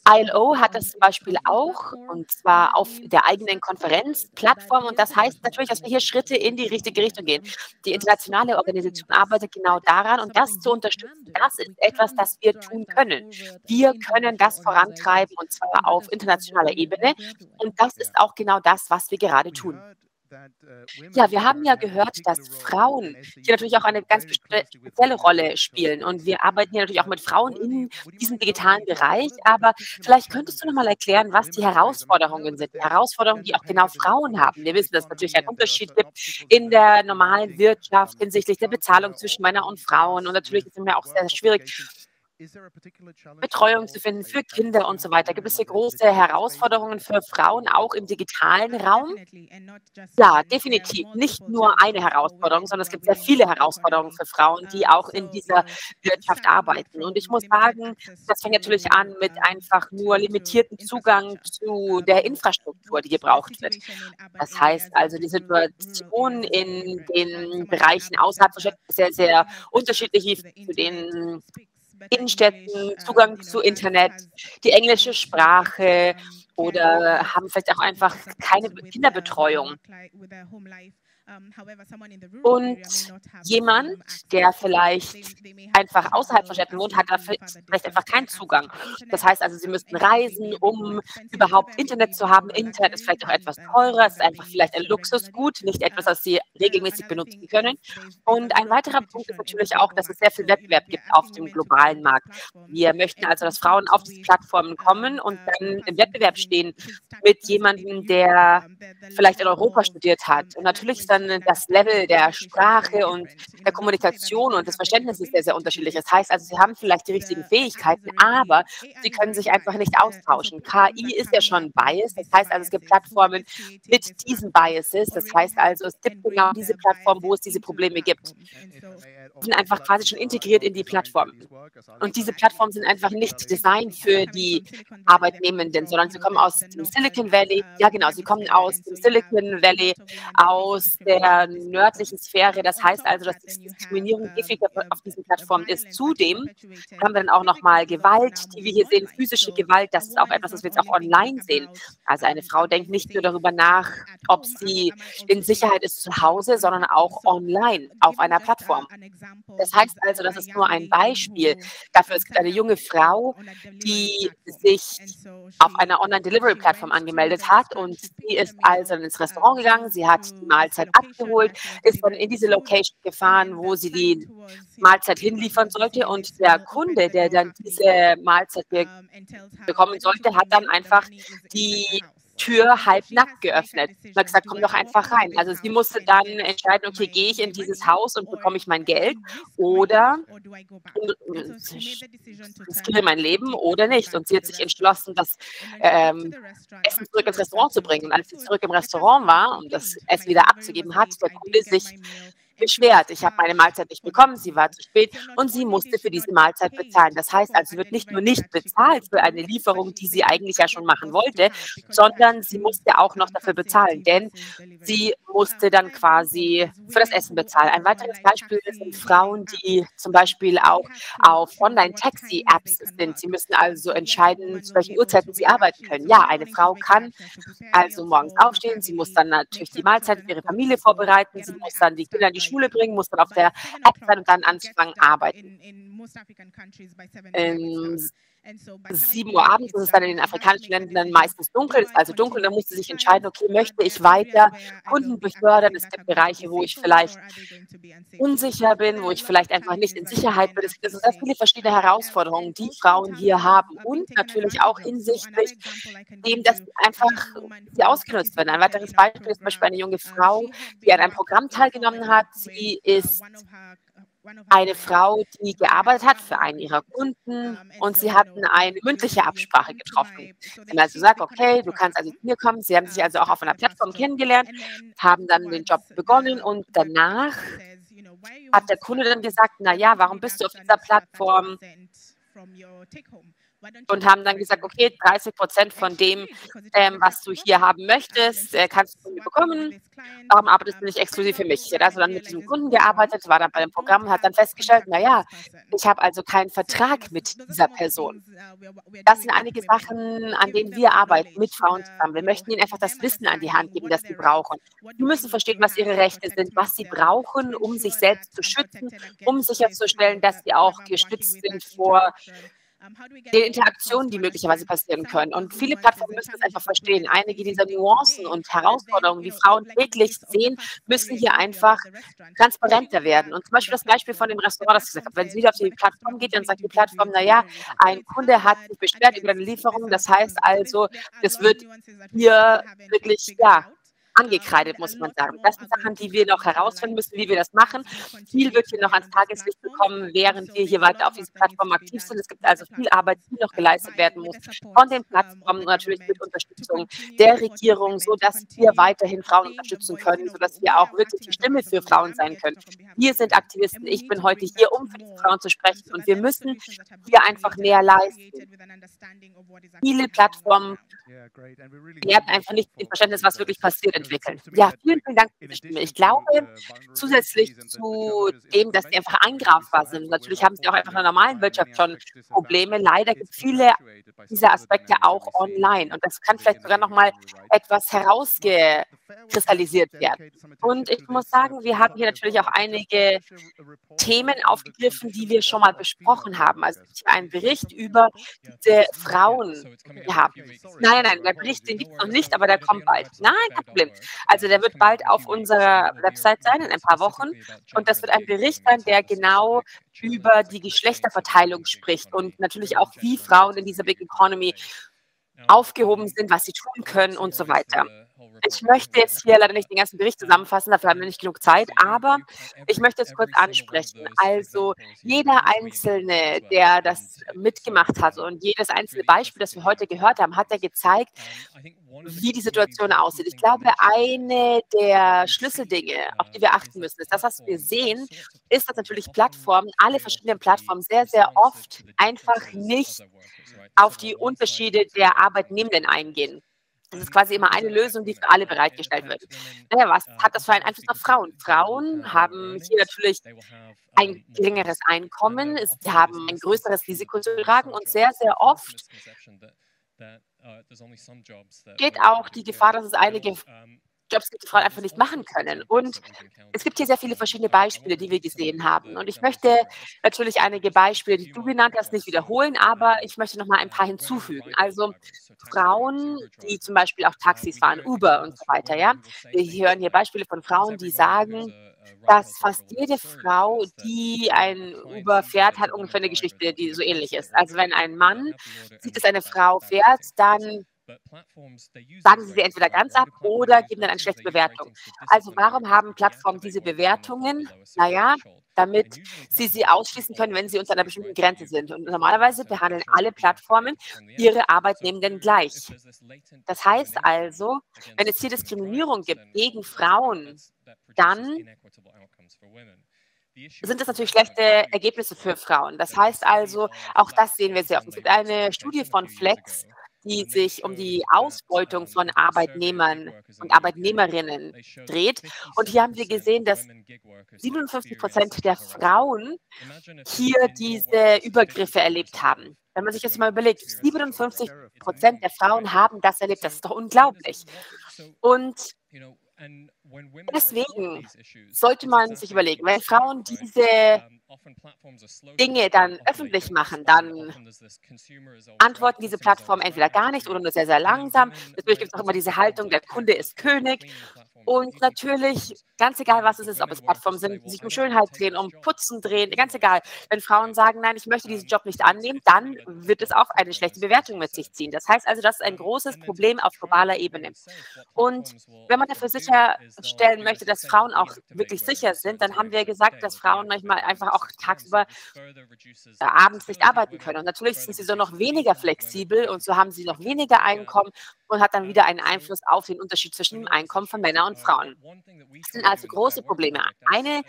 ILO hat das zum Beispiel auch, und zwar auf der eigenen Konferenzplattform. Und das heißt natürlich, dass wir hier Schritte in die richtige Richtung gehen. Die internationale Organisation arbeitet genau daran und das zu unterstützen, das ist etwas, das wir tun können. Wir können das vorantreiben und zwar auf internationaler Ebene. Und das ist auch genau das, was wir gerade tun. Ja, wir haben ja gehört, dass Frauen hier natürlich auch eine ganz spezielle Rolle spielen. Und wir arbeiten hier natürlich auch mit Frauen in diesem digitalen Bereich. Aber vielleicht könntest du noch mal erklären, was die Herausforderungen sind. Die Herausforderungen, die auch genau Frauen haben. Wir wissen, dass es natürlich einen Unterschied gibt in der normalen Wirtschaft hinsichtlich der Bezahlung zwischen Männern und Frauen. Und natürlich ist es mir auch sehr schwierig, Betreuung zu finden für Kinder und so weiter. Gibt es hier große Herausforderungen für Frauen auch im digitalen Raum? Ja, definitiv. Nicht nur eine Herausforderung, sondern es gibt sehr viele Herausforderungen für Frauen, die auch in dieser Wirtschaft arbeiten. Und ich muss sagen, das fängt natürlich an mit einfach nur limitierten Zugang zu der Infrastruktur, die gebraucht wird. Das heißt also, die Situation in den Bereichen außerhalb ist sehr, sehr unterschiedlich zu den Innenstädten, Zugang zu Internet, die englische Sprache oder haben vielleicht auch einfach keine Kinderbetreuung. Und jemand, der vielleicht einfach außerhalb von Städten wohnt, hat da vielleicht einfach keinen Zugang. Das heißt also, sie müssten reisen, um überhaupt Internet zu haben. Internet ist vielleicht auch etwas teurer, es ist einfach vielleicht ein Luxusgut, nicht etwas, das sie regelmäßig benutzen können. Und ein weiterer Punkt ist natürlich auch, dass es sehr viel Wettbewerb gibt auf dem globalen Markt. Wir möchten also, dass Frauen auf diese Plattformen kommen und dann im Wettbewerb stehen mit jemandem, der vielleicht in Europa studiert hat. Und natürlich ist dann das Level der Sprache und der Kommunikation und des Verständnisses sehr, sehr unterschiedlich. Das heißt also, sie haben vielleicht die richtigen Fähigkeiten, aber sie können sich einfach nicht austauschen. KI ist ja schon Bias. Das heißt also, es gibt Plattformen mit diesen Biases. Das heißt also, es gibt genau diese Plattformen, wo es diese Probleme gibt. Die sind einfach quasi schon integriert in die Plattform. Und diese Plattformen sind einfach nicht designt für die Arbeitnehmenden, sondern sie kommen aus dem Silicon Valley. Ja, genau, sie kommen aus dem Silicon Valley, aus der nördlichen Sphäre. Das heißt also, dass die Diskriminierung definitiv auf diesen Plattformen ist. Zudem haben wir dann auch nochmal Gewalt, die wir hier sehen, physische Gewalt. Das ist auch etwas, was wir jetzt auch online sehen. Also eine Frau denkt nicht nur darüber nach, ob sie in Sicherheit ist zu Hause, sondern auch online auf einer Plattform. Das heißt also, das ist nur ein Beispiel dafür. Es gibt eine junge Frau, die sich auf einer Online-Delivery-Plattform angemeldet hat und sie ist also ins Restaurant gegangen. Sie hat die Mahlzeit abgeholt, ist dann in diese Location gefahren, wo sie die Mahlzeit hinliefern sollte. Und der Kunde, der dann diese Mahlzeit bekommen sollte, hat dann einfach die Tür halb nackt geöffnet. Und hat gesagt, komm doch einfach rein. Also sie musste dann entscheiden, okay, gehe ich in dieses Haus und bekomme ich mein Geld oder riskiere mein Leben oder nicht. Und sie hat sich entschlossen, das ähm, Essen zurück ins Restaurant zu bringen. Und als sie zurück im Restaurant war und das Essen wieder abzugeben hat, der Kunde sich beschwert. Ich habe meine Mahlzeit nicht bekommen, sie war zu spät und sie musste für diese Mahlzeit bezahlen. Das heißt also, sie wird nicht nur nicht bezahlt für eine Lieferung, die sie eigentlich ja schon machen wollte, sondern sie musste auch noch dafür bezahlen, denn sie musste dann quasi für das Essen bezahlen. Ein weiteres Beispiel sind Frauen, die zum Beispiel auch auf Online-Taxi-Apps sind. Sie müssen also entscheiden, zu welchen Uhrzeiten sie arbeiten können. Ja, eine Frau kann also morgens aufstehen, sie muss dann natürlich die Mahlzeit für ihre Familie vorbereiten, sie muss dann die Kinder in die Schule bringen, muss dann auf der App sein und dann anfangen arbeiten. In 7 Uhr abends ist es dann in den afrikanischen Ländern meistens dunkel, ist also dunkel, dann muss sie sich entscheiden, okay, möchte ich weiter Kunden befördern? Es gibt Bereiche, wo ich vielleicht unsicher bin, wo ich vielleicht einfach nicht in Sicherheit bin. Es sind sehr viele verschiedene Herausforderungen, die Frauen hier haben und natürlich auch hinsichtlich dem, dass sie einfach sie ausgenutzt werden. Ein weiteres Beispiel ist zum Beispiel eine junge Frau, die an einem Programm teilgenommen hat. Sie ist eine Frau, die gearbeitet hat für einen ihrer Kunden und sie hatten eine mündliche Absprache getroffen. Haben also gesagt, okay, du kannst also zu mir kommen. Sie haben sich also auch auf einer Plattform kennengelernt, haben dann den Job begonnen und danach hat der Kunde dann gesagt, na ja, warum bist du auf dieser Plattform? Und haben dann gesagt, okay, 30 Prozent von dem, ähm, was du hier haben möchtest, äh, kannst du von mir bekommen. Warum arbeitest du nicht exklusiv für mich? Ich habe also dann mit diesem Kunden gearbeitet, war dann bei dem Programm und hat dann festgestellt, naja, ich habe also keinen Vertrag mit dieser Person. Das sind einige Sachen, an denen wir arbeiten mit Frauen zusammen. Wir möchten ihnen einfach das Wissen an die Hand geben, das sie brauchen. Die müssen verstehen, was ihre Rechte sind, was sie brauchen, um sich selbst zu schützen, um sicherzustellen, dass sie auch gestützt sind vor die Interaktionen, die möglicherweise passieren können. Und viele Plattformen müssen das einfach verstehen. Einige dieser Nuancen und Herausforderungen, die Frauen täglich sehen, müssen hier einfach transparenter werden. Und zum Beispiel das Beispiel von dem Restaurant, das ich gesagt habe, wenn sie wieder auf die Plattform geht, dann sagt die Plattform, naja, ein Kunde hat sich beschwert über eine Lieferung. Das heißt also, es wird hier wirklich, ja, angekreidet, muss man sagen. Das sind Sachen, die wir noch herausfinden müssen, wie wir das machen. Viel wird hier noch ans Tageslicht bekommen, während wir hier weiter auf dieser Plattform aktiv sind. Es gibt also viel Arbeit, die noch geleistet werden muss von den Plattformen und natürlich mit Unterstützung der Regierung, sodass wir weiterhin Frauen unterstützen können, sodass wir auch wirklich die Stimme für Frauen sein können. Wir sind Aktivisten. Ich bin heute hier, um für die Frauen zu sprechen und wir müssen hier einfach mehr leisten. Viele Plattformen werden einfach nicht im Verständnis, was wirklich passiert, entwickeln. Ja, vielen, vielen Dank für die Stimme. Ich glaube, zusätzlich zu dem, dass sie einfach angreifbar sind, natürlich haben sie auch einfach in der normalen Wirtschaft schon Probleme. Leider gibt es viele dieser Aspekte auch online und das kann vielleicht sogar nochmal etwas herausgekristallisiert werden. Und ich muss sagen, wir haben hier natürlich auch einige Themen aufgegriffen, die wir schon mal besprochen haben. Also ein Bericht über diese Frauen. Ja, nein, nein, der Bericht, den gibt es noch nicht, aber der kommt bald. Nein, kein Problem. Also der wird bald auf unserer Website sein, in ein paar Wochen. Und das wird ein Bericht sein, der genau über die Geschlechterverteilung spricht und natürlich auch, wie Frauen in dieser Big Economy aufgehoben sind, was sie tun können und so weiter. Ich möchte jetzt hier leider nicht den ganzen Bericht zusammenfassen, dafür haben wir nicht genug Zeit, aber ich möchte es kurz ansprechen. Also jeder Einzelne, der das mitgemacht hat und jedes einzelne Beispiel, das wir heute gehört haben, hat ja gezeigt, wie die Situation aussieht. Ich glaube, eine der Schlüsseldinge, auf die wir achten müssen, ist das, was wir sehen, ist, dass natürlich Plattformen, alle verschiedenen Plattformen sehr, sehr oft einfach nicht auf die Unterschiede der Arbeitnehmenden eingehen. Das ist quasi immer eine Lösung, die für alle bereitgestellt wird. Naja, was hat das für einen Einfluss auf Frauen? Frauen haben hier natürlich ein geringeres Einkommen, sie haben ein größeres Risiko zu tragen und sehr, sehr oft geht auch die Gefahr, dass es einige Jobs gibt, die Frauen einfach nicht machen können. Und es gibt hier sehr viele verschiedene Beispiele, die wir gesehen haben. Und ich möchte natürlich einige Beispiele, die du genannt hast, nicht wiederholen, aber ich möchte noch mal ein paar hinzufügen. Also Frauen, die zum Beispiel auch Taxis fahren, Uber und so weiter. Ja, wir hören hier Beispiele von Frauen, die sagen, dass fast jede Frau, die ein Uber fährt, hat ungefähr eine Geschichte, die so ähnlich ist. Also wenn ein Mann sieht, dass eine Frau fährt, dann sagen sie sie entweder ganz ab oder geben dann eine schlechte Bewertung. Also warum haben Plattformen diese Bewertungen? Naja, damit sie sie ausschließen können, wenn sie unter einer bestimmten Grenze sind. Und normalerweise behandeln alle Plattformen ihre Arbeitnehmenden gleich. Das heißt also, wenn es hier Diskriminierung gibt gegen Frauen, dann sind das natürlich schlechte Ergebnisse für Frauen. Das heißt also, auch das sehen wir sehr oft. Es gibt eine Studie von Flex, die sich um die Ausbeutung von Arbeitnehmern und Arbeitnehmerinnen dreht. Und hier haben wir gesehen, dass 57 Prozent der Frauen hier diese Übergriffe erlebt haben. Wenn man sich das mal überlegt, 57 Prozent der Frauen haben das erlebt. Das ist doch unglaublich. Und Deswegen sollte man sich überlegen, wenn Frauen diese Dinge dann öffentlich machen, dann antworten diese Plattformen entweder gar nicht oder nur sehr, sehr langsam. Natürlich gibt es auch immer diese Haltung, der Kunde ist König. Und natürlich, ganz egal, was es ist, ob es Plattformen sind, die sich um Schönheit drehen, um Putzen drehen, ganz egal. Wenn Frauen sagen, nein, ich möchte diesen Job nicht annehmen, dann wird es auch eine schlechte Bewertung mit sich ziehen. Das heißt also, das ist ein großes Problem auf globaler Ebene. Und wenn man dafür sicherstellen möchte, dass Frauen auch wirklich sicher sind, dann haben wir gesagt, dass Frauen manchmal einfach auch tagsüber äh, abends nicht arbeiten können. Und natürlich sind sie so noch weniger flexibel und so haben sie noch weniger Einkommen und hat dann wieder einen Einfluss auf den Unterschied zwischen dem Einkommen von Männern und Frauen. Das sind also große Probleme. Eine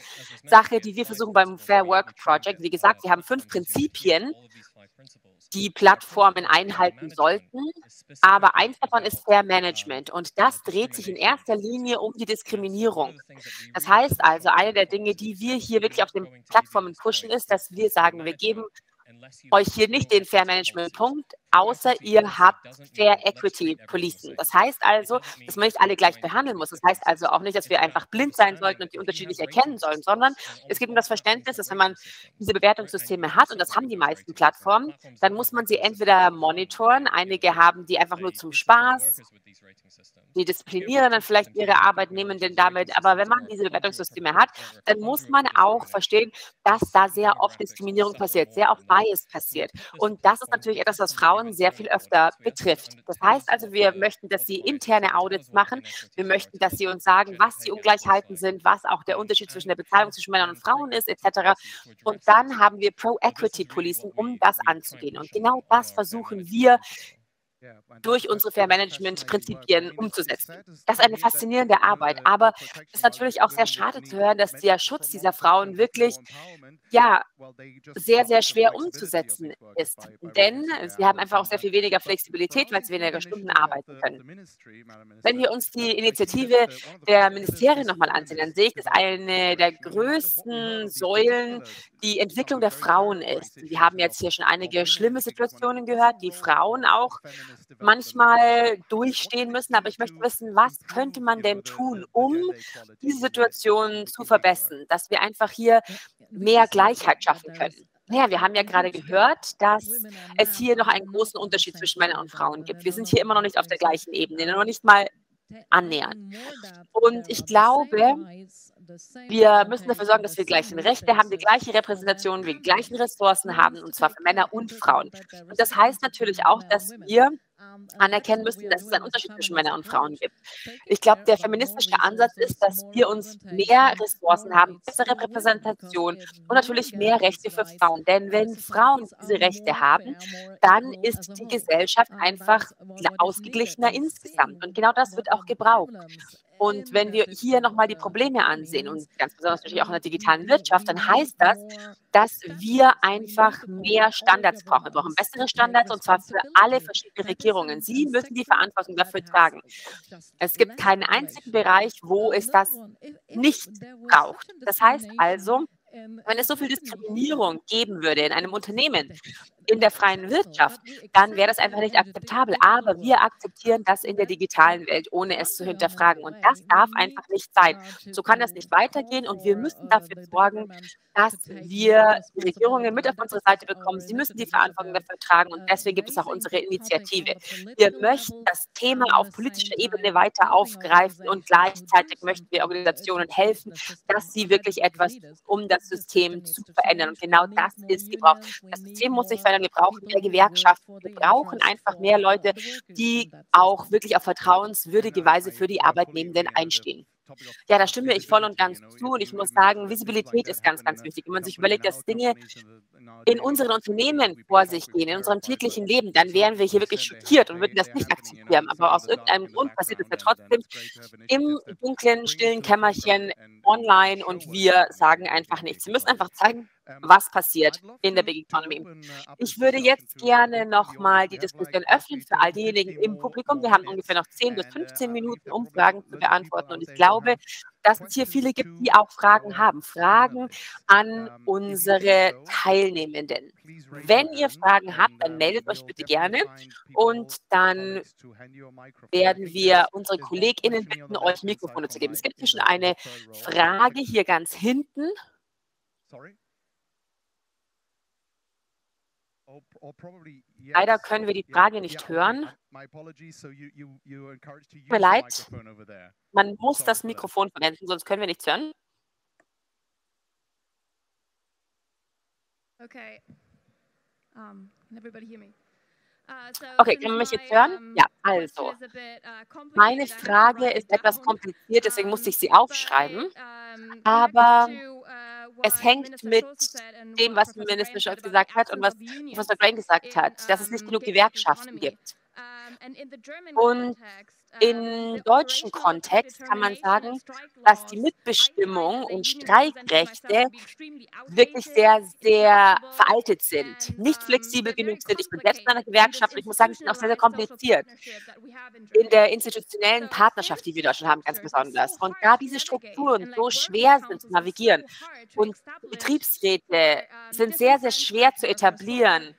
Sache, die wir versuchen beim Fair Work Project, wie gesagt, wir haben fünf Prinzipien, die Plattformen einhalten sollten. Aber eins davon ist Fair Management und das dreht sich in erster Linie um die Diskriminierung. Das heißt also, eine der Dinge, die wir hier wirklich auf den Plattformen pushen, ist, dass wir sagen, wir geben euch hier nicht den Fair Management Punkt, außer ihr habt Fair Equity Policing. Das heißt also, dass man nicht alle gleich behandeln muss. Das heißt also auch nicht, dass wir einfach blind sein sollten und die unterschiedlich erkennen sollen, sondern es gibt um das Verständnis, dass wenn man diese Bewertungssysteme hat, und das haben die meisten Plattformen, dann muss man sie entweder monitoren. Einige haben die einfach nur zum Spaß die disziplinieren dann vielleicht ihre Arbeitnehmenden damit. Aber wenn man diese Bewertungssysteme hat, dann muss man auch verstehen, dass da sehr oft Diskriminierung passiert, sehr oft Bias passiert. Und das ist natürlich etwas, was Frauen sehr viel öfter betrifft. Das heißt also, wir möchten, dass sie interne Audits machen. Wir möchten, dass sie uns sagen, was die Ungleichheiten sind, was auch der Unterschied zwischen der Bezahlung zwischen Männern und Frauen ist, etc. Und dann haben wir Pro-Equity-Policing, um das anzugehen. Und genau das versuchen wir durch unsere Fair Management-Prinzipien umzusetzen. Das ist eine faszinierende Arbeit, aber es ist natürlich auch sehr schade zu hören, dass der Schutz dieser Frauen wirklich ja, sehr, sehr schwer umzusetzen ist. Denn sie haben einfach auch sehr viel weniger Flexibilität, weil sie weniger Stunden arbeiten können. Wenn wir uns die Initiative der Ministerien nochmal ansehen, dann sehe ich, dass eine der größten Säulen die Entwicklung der Frauen ist. Wir haben jetzt hier schon einige schlimme Situationen gehört, die Frauen auch manchmal durchstehen müssen. Aber ich möchte wissen, was könnte man denn tun, um diese Situation zu verbessern, dass wir einfach hier mehr Gleichheit schaffen können. Naja, wir haben ja gerade gehört, dass es hier noch einen großen Unterschied zwischen Männern und Frauen gibt. Wir sind hier immer noch nicht auf der gleichen Ebene, noch nicht mal annähern. Und ich glaube, wir müssen dafür sorgen, dass wir gleichen Rechte haben, die gleiche Repräsentation, wir gleichen Ressourcen haben, und zwar für Männer und Frauen. Und das heißt natürlich auch, dass wir anerkennen müssen, dass es einen Unterschied zwischen Männern und Frauen gibt. Ich glaube, der feministische Ansatz ist, dass wir uns mehr Ressourcen haben, bessere Repräsentation und natürlich mehr Rechte für Frauen. Denn wenn Frauen diese Rechte haben, dann ist die Gesellschaft einfach ausgeglichener insgesamt. Und genau das wird auch gebraucht. Und wenn wir hier nochmal die Probleme ansehen und ganz besonders natürlich auch in der digitalen Wirtschaft, dann heißt das, dass wir einfach mehr Standards brauchen. Wir brauchen bessere Standards und zwar für alle verschiedenen Regierungen. Sie müssen die Verantwortung dafür tragen. Es gibt keinen einzigen Bereich, wo es das nicht braucht. Das heißt also, wenn es so viel Diskriminierung geben würde in einem Unternehmen, in der freien Wirtschaft, dann wäre das einfach nicht akzeptabel. Aber wir akzeptieren das in der digitalen Welt, ohne es zu hinterfragen. Und das darf einfach nicht sein. So kann das nicht weitergehen und wir müssen dafür sorgen, dass wir die Regierungen mit auf unsere Seite bekommen. Sie müssen die Verantwortung dafür tragen und deswegen gibt es auch unsere Initiative. Wir möchten das Thema auf politischer Ebene weiter aufgreifen und gleichzeitig möchten wir Organisationen helfen, dass sie wirklich etwas tun, um das System zu verändern. Und genau das ist gebraucht. Das System muss sich verändern Meinung, wir brauchen mehr Gewerkschaften. Wir brauchen einfach mehr Leute, die auch wirklich auf vertrauenswürdige Weise für die Arbeitnehmenden einstehen. Ja, da stimme ich voll und ganz zu. Und ich muss sagen, Visibilität ist ganz, ganz wichtig. Wenn man sich überlegt, dass Dinge in unseren Unternehmen vor sich gehen, in unserem täglichen Leben, dann wären wir hier wirklich schockiert und würden das nicht akzeptieren. Aber aus irgendeinem Grund passiert es ja trotzdem im dunklen, stillen Kämmerchen online und wir sagen einfach nichts. Wir müssen einfach zeigen, was passiert in der Big Economy. Ich würde jetzt gerne nochmal die Diskussion öffnen für all diejenigen im Publikum. Wir haben ungefähr noch 10 bis 15 Minuten, um Fragen zu beantworten. Und ich glaube, dass es hier viele gibt, die auch Fragen haben. Fragen an unsere Teilnehmenden. Wenn ihr Fragen habt, dann meldet euch bitte gerne und dann werden wir unsere KollegInnen bitten, euch Mikrofone zu geben. Es gibt hier schon eine Frage hier ganz hinten. Leider können wir die Frage nicht hören. Tut mir leid, man muss das Mikrofon verwenden, sonst können wir nichts hören. Okay. Um, can everybody hear me? Uh, okay, kann man mich jetzt hören? Ja, also. Uh, Meine Frage ist etwas kompliziert, deswegen musste ich sie aufschreiben. Aber es hängt mit dem, was Minister Scholz gesagt hat und was Professor Grain gesagt hat, dass es nicht genug Gewerkschaften gibt. Und im deutschen Kontext kann man sagen, dass die Mitbestimmung und Streikrechte wirklich sehr, sehr veraltet sind, nicht flexibel genug sind. Ich bin selbst in einer Gewerkschaft und ich muss sagen, es ist auch sehr, sehr kompliziert. In der institutionellen Partnerschaft, die wir in Deutschland haben, ganz besonders. Und da diese Strukturen so schwer sind zu navigieren und Betriebsräte sind sehr, sehr schwer zu etablieren,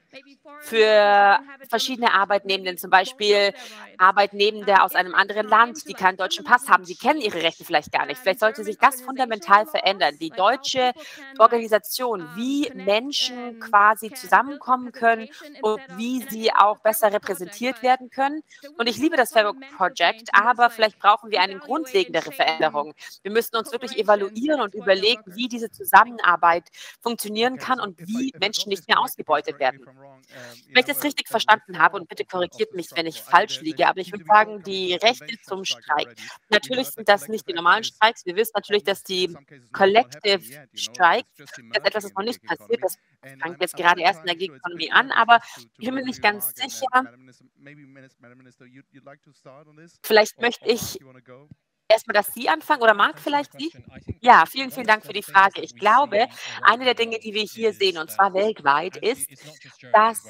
für verschiedene Arbeitnehmenden, zum Beispiel Arbeitnehmende aus einem anderen Land, die keinen deutschen Pass haben. Sie kennen ihre Rechte vielleicht gar nicht. Vielleicht sollte sich das fundamental verändern. Die deutsche Organisation, wie Menschen quasi zusammenkommen können und wie sie auch besser repräsentiert werden können. Und ich liebe das Fairwork Project, aber vielleicht brauchen wir eine grundlegendere Veränderung. Wir müssen uns wirklich evaluieren und überlegen, wie diese Zusammenarbeit funktionieren kann und wie Menschen nicht mehr ausgebeutet werden. Wenn ich das richtig verstanden habe, und bitte korrigiert mich, wenn ich falsch liege, aber ich würde sagen, die Rechte zum Streik. Natürlich sind das nicht die normalen Streiks. Wir wissen natürlich, dass die Collective Strikes, das ist etwas, das noch nicht passiert, das fängt jetzt gerade erst in der Gig Economy an, aber ich bin mir nicht ganz sicher. Vielleicht möchte ich erstmal, dass Sie anfangen oder Marc vielleicht Sie? Ja, vielen, vielen Dank für die Frage. Ich glaube, eine der Dinge, die wir hier sehen, und zwar weltweit, ist, dass,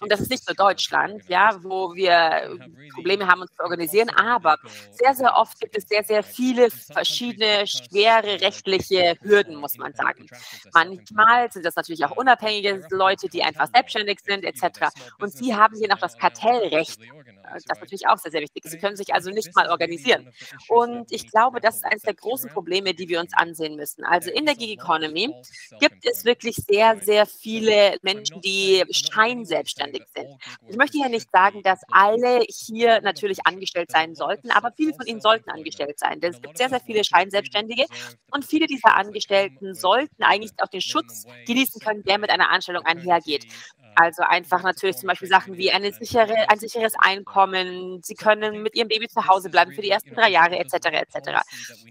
und das ist nicht nur Deutschland, ja, wo wir Probleme haben, uns zu organisieren, aber sehr, sehr oft gibt es sehr, sehr viele verschiedene schwere rechtliche Hürden, muss man sagen. Manchmal sind das natürlich auch unabhängige Leute, die einfach selbstständig sind, etc. Und Sie haben hier noch das Kartellrecht, das natürlich auch sehr, sehr wichtig ist. Sie können sich also nicht mal organisieren. Und ich glaube, das ist eines der großen Probleme, die wir uns ansehen müssen. Also in der Gig Economy gibt es wirklich sehr, sehr viele Menschen, die scheinselbstständig sind. Ich möchte ja nicht sagen, dass alle hier natürlich angestellt sein sollten, aber viele von ihnen sollten angestellt sein. Denn es gibt sehr, sehr viele Scheinselbstständige und viele dieser Angestellten sollten eigentlich auch den Schutz genießen können, der mit einer Anstellung einhergeht. Also einfach natürlich zum Beispiel Sachen wie eine sichere, ein sicheres Einkommen. Sie können mit ihrem Baby zu Hause bleiben für die ersten drei Jahre etc. etc.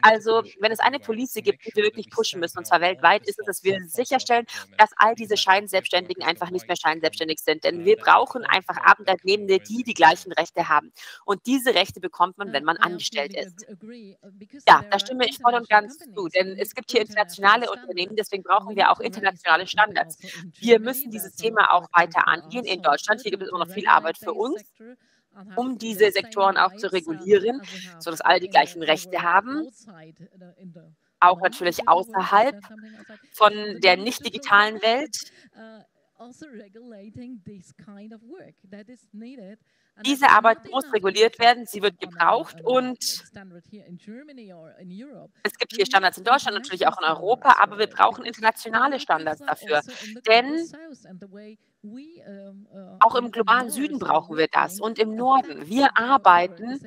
Also wenn es eine Police gibt, die wir wirklich pushen müssen, und zwar weltweit, ist es, dass wir sicherstellen, dass all diese Scheinselbstständigen einfach nicht mehr scheinselbstständig sind. Denn wir brauchen einfach Arbeitnehmende, die die gleichen Rechte haben. Und diese Rechte bekommt man, wenn man angestellt ist. Ja, da stimme ich voll und ganz zu. Denn es gibt hier internationale Unternehmen, deswegen brauchen wir auch internationale Standards. Wir müssen dieses Thema auch weiter angehen in Deutschland. Hier gibt es immer noch viel Arbeit für uns um diese Sektoren auch zu regulieren, sodass alle die gleichen Rechte haben, auch natürlich außerhalb von der nicht digitalen Welt. Diese Arbeit muss reguliert werden, sie wird gebraucht und es gibt hier Standards in Deutschland, natürlich auch in Europa, aber wir brauchen internationale Standards dafür. Denn auch im globalen Süden brauchen wir das und im Norden. Wir arbeiten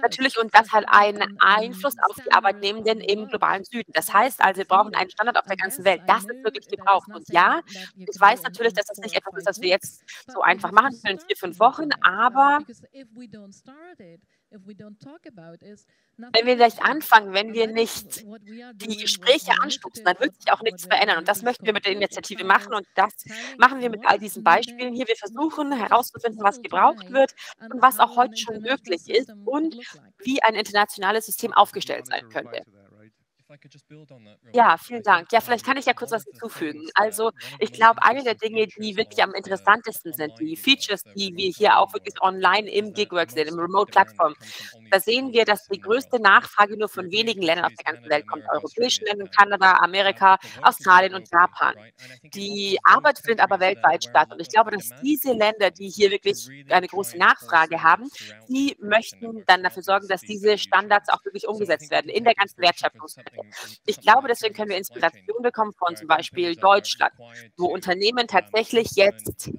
natürlich und das hat einen Einfluss auf die Arbeitnehmenden im globalen Süden. Das heißt also, wir brauchen einen Standard auf der ganzen Welt. Das ist wirklich gebraucht. Und ja, ich weiß natürlich, dass das nicht etwas ist, das wir jetzt so einfach machen können in vier, fünf Wochen, aber wenn wir nicht anfangen, wenn wir nicht die Gespräche anstupsen, dann wird sich auch nichts verändern. Und das möchten wir mit der Initiative machen. Und das machen wir mit all diesen Beispielen hier. Wir versuchen herauszufinden, was gebraucht wird und was auch heute schon möglich ist und wie ein internationales System aufgestellt sein könnte. Ja, vielen Dank. Ja, vielleicht kann ich ja kurz was hinzufügen. Also, ich glaube, eine der Dinge, die wirklich am interessantesten sind, die Features, die wir hier auch wirklich online im Gigwork sehen, im Remote-Plattform, da sehen wir, dass die größte Nachfrage nur von wenigen Ländern auf der ganzen Welt kommt. Europäischen Ländern, Kanada, Amerika, Australien und Japan. Die Arbeit findet aber weltweit statt. Und ich glaube, dass diese Länder, die hier wirklich eine große Nachfrage haben, die möchten dann dafür sorgen, dass diese Standards auch wirklich umgesetzt werden in der ganzen Wertschöpfungskette. Ich glaube, deswegen können wir Inspiration bekommen von zum Beispiel Deutschland, wo Unternehmen tatsächlich jetzt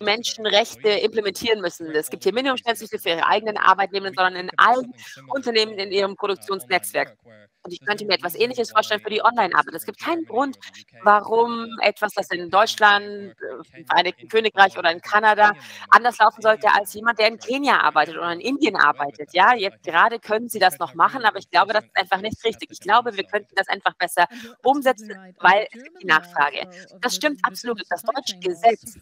Menschenrechte implementieren müssen. Es gibt hier Minimumstandards nicht nur für ihre eigenen Arbeitnehmer, sondern in allen Unternehmen in ihrem Produktionsnetzwerk. Und ich könnte mir etwas Ähnliches vorstellen für die Online-Arbeit. Es gibt keinen Grund, warum etwas, das in Deutschland, im Vereinigten Königreich oder in Kanada anders laufen sollte als jemand, der in Kenia arbeitet oder in Indien arbeitet. Ja, jetzt gerade können sie das noch machen, aber ich glaube, das ist einfach nicht richtig. Ich glaube, wir könnten das einfach besser umsetzen, weil es gibt die Nachfrage. Das stimmt absolut. Das deutsche Gesetz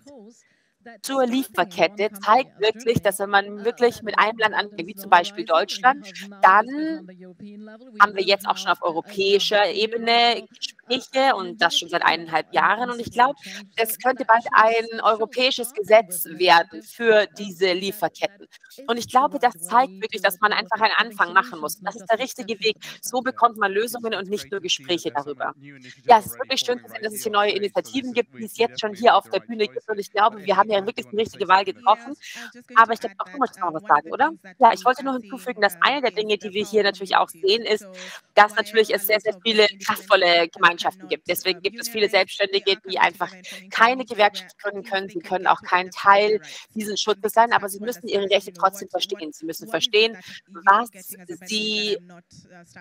zur Lieferkette zeigt wirklich, dass wenn man wirklich mit einem Land anfängt, wie zum Beispiel Deutschland, dann haben wir jetzt auch schon auf europäischer Ebene Gespräche und das schon seit eineinhalb Jahren. Und ich glaube, es könnte bald ein europäisches Gesetz werden für diese Lieferketten. Und ich glaube, das zeigt wirklich, dass man einfach einen Anfang machen muss. Das ist der richtige Weg. So bekommt man Lösungen und nicht nur Gespräche darüber. Ja, es ist wirklich schön zu sehen, dass es hier neue Initiativen gibt, die es jetzt schon hier auf der Bühne gibt. Und ich glaube, wir haben ja wirklich die richtige Wahl getroffen. Aber ich glaube, auch du möchtest noch was sagen, oder? Ja, ich wollte nur hinzufügen, dass eine der Dinge, die wir hier natürlich auch sehen, ist, dass natürlich es sehr, sehr viele kraftvolle Gemeinschaften gibt. Deswegen gibt es viele Selbstständige, die einfach keine Gewerkschaft gründen können. Sie können auch kein Teil dieses Schutzes sein, aber sie müssen ihre Rechte trotzdem verstehen. Sie müssen verstehen, was sie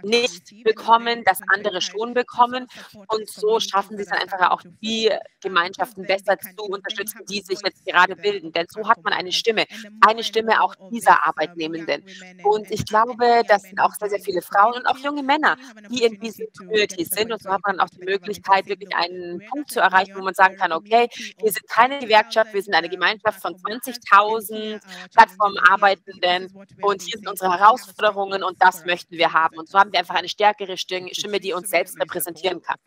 nicht bekommen, dass andere schon bekommen. Und so schaffen sie es dann einfach auch, die Gemeinschaften besser zu unterstützen, die sich jetzt gerade bilden. Denn so hat man eine Stimme, eine Stimme auch dieser Arbeitnehmenden. Und ich glaube, das sind auch sehr, sehr viele Frauen und auch junge Männer, die in diesen Communities sind. Und so hat man auch die Möglichkeit, wirklich einen Punkt zu erreichen, wo man sagen kann, okay, wir sind keine Gewerkschaft, wir sind eine Gemeinschaft von 20.000 Plattformarbeitenden und hier sind unsere Herausforderungen und das möchten wir haben. Und so haben wir einfach eine stärkere Stimme, die uns selbst repräsentieren kann.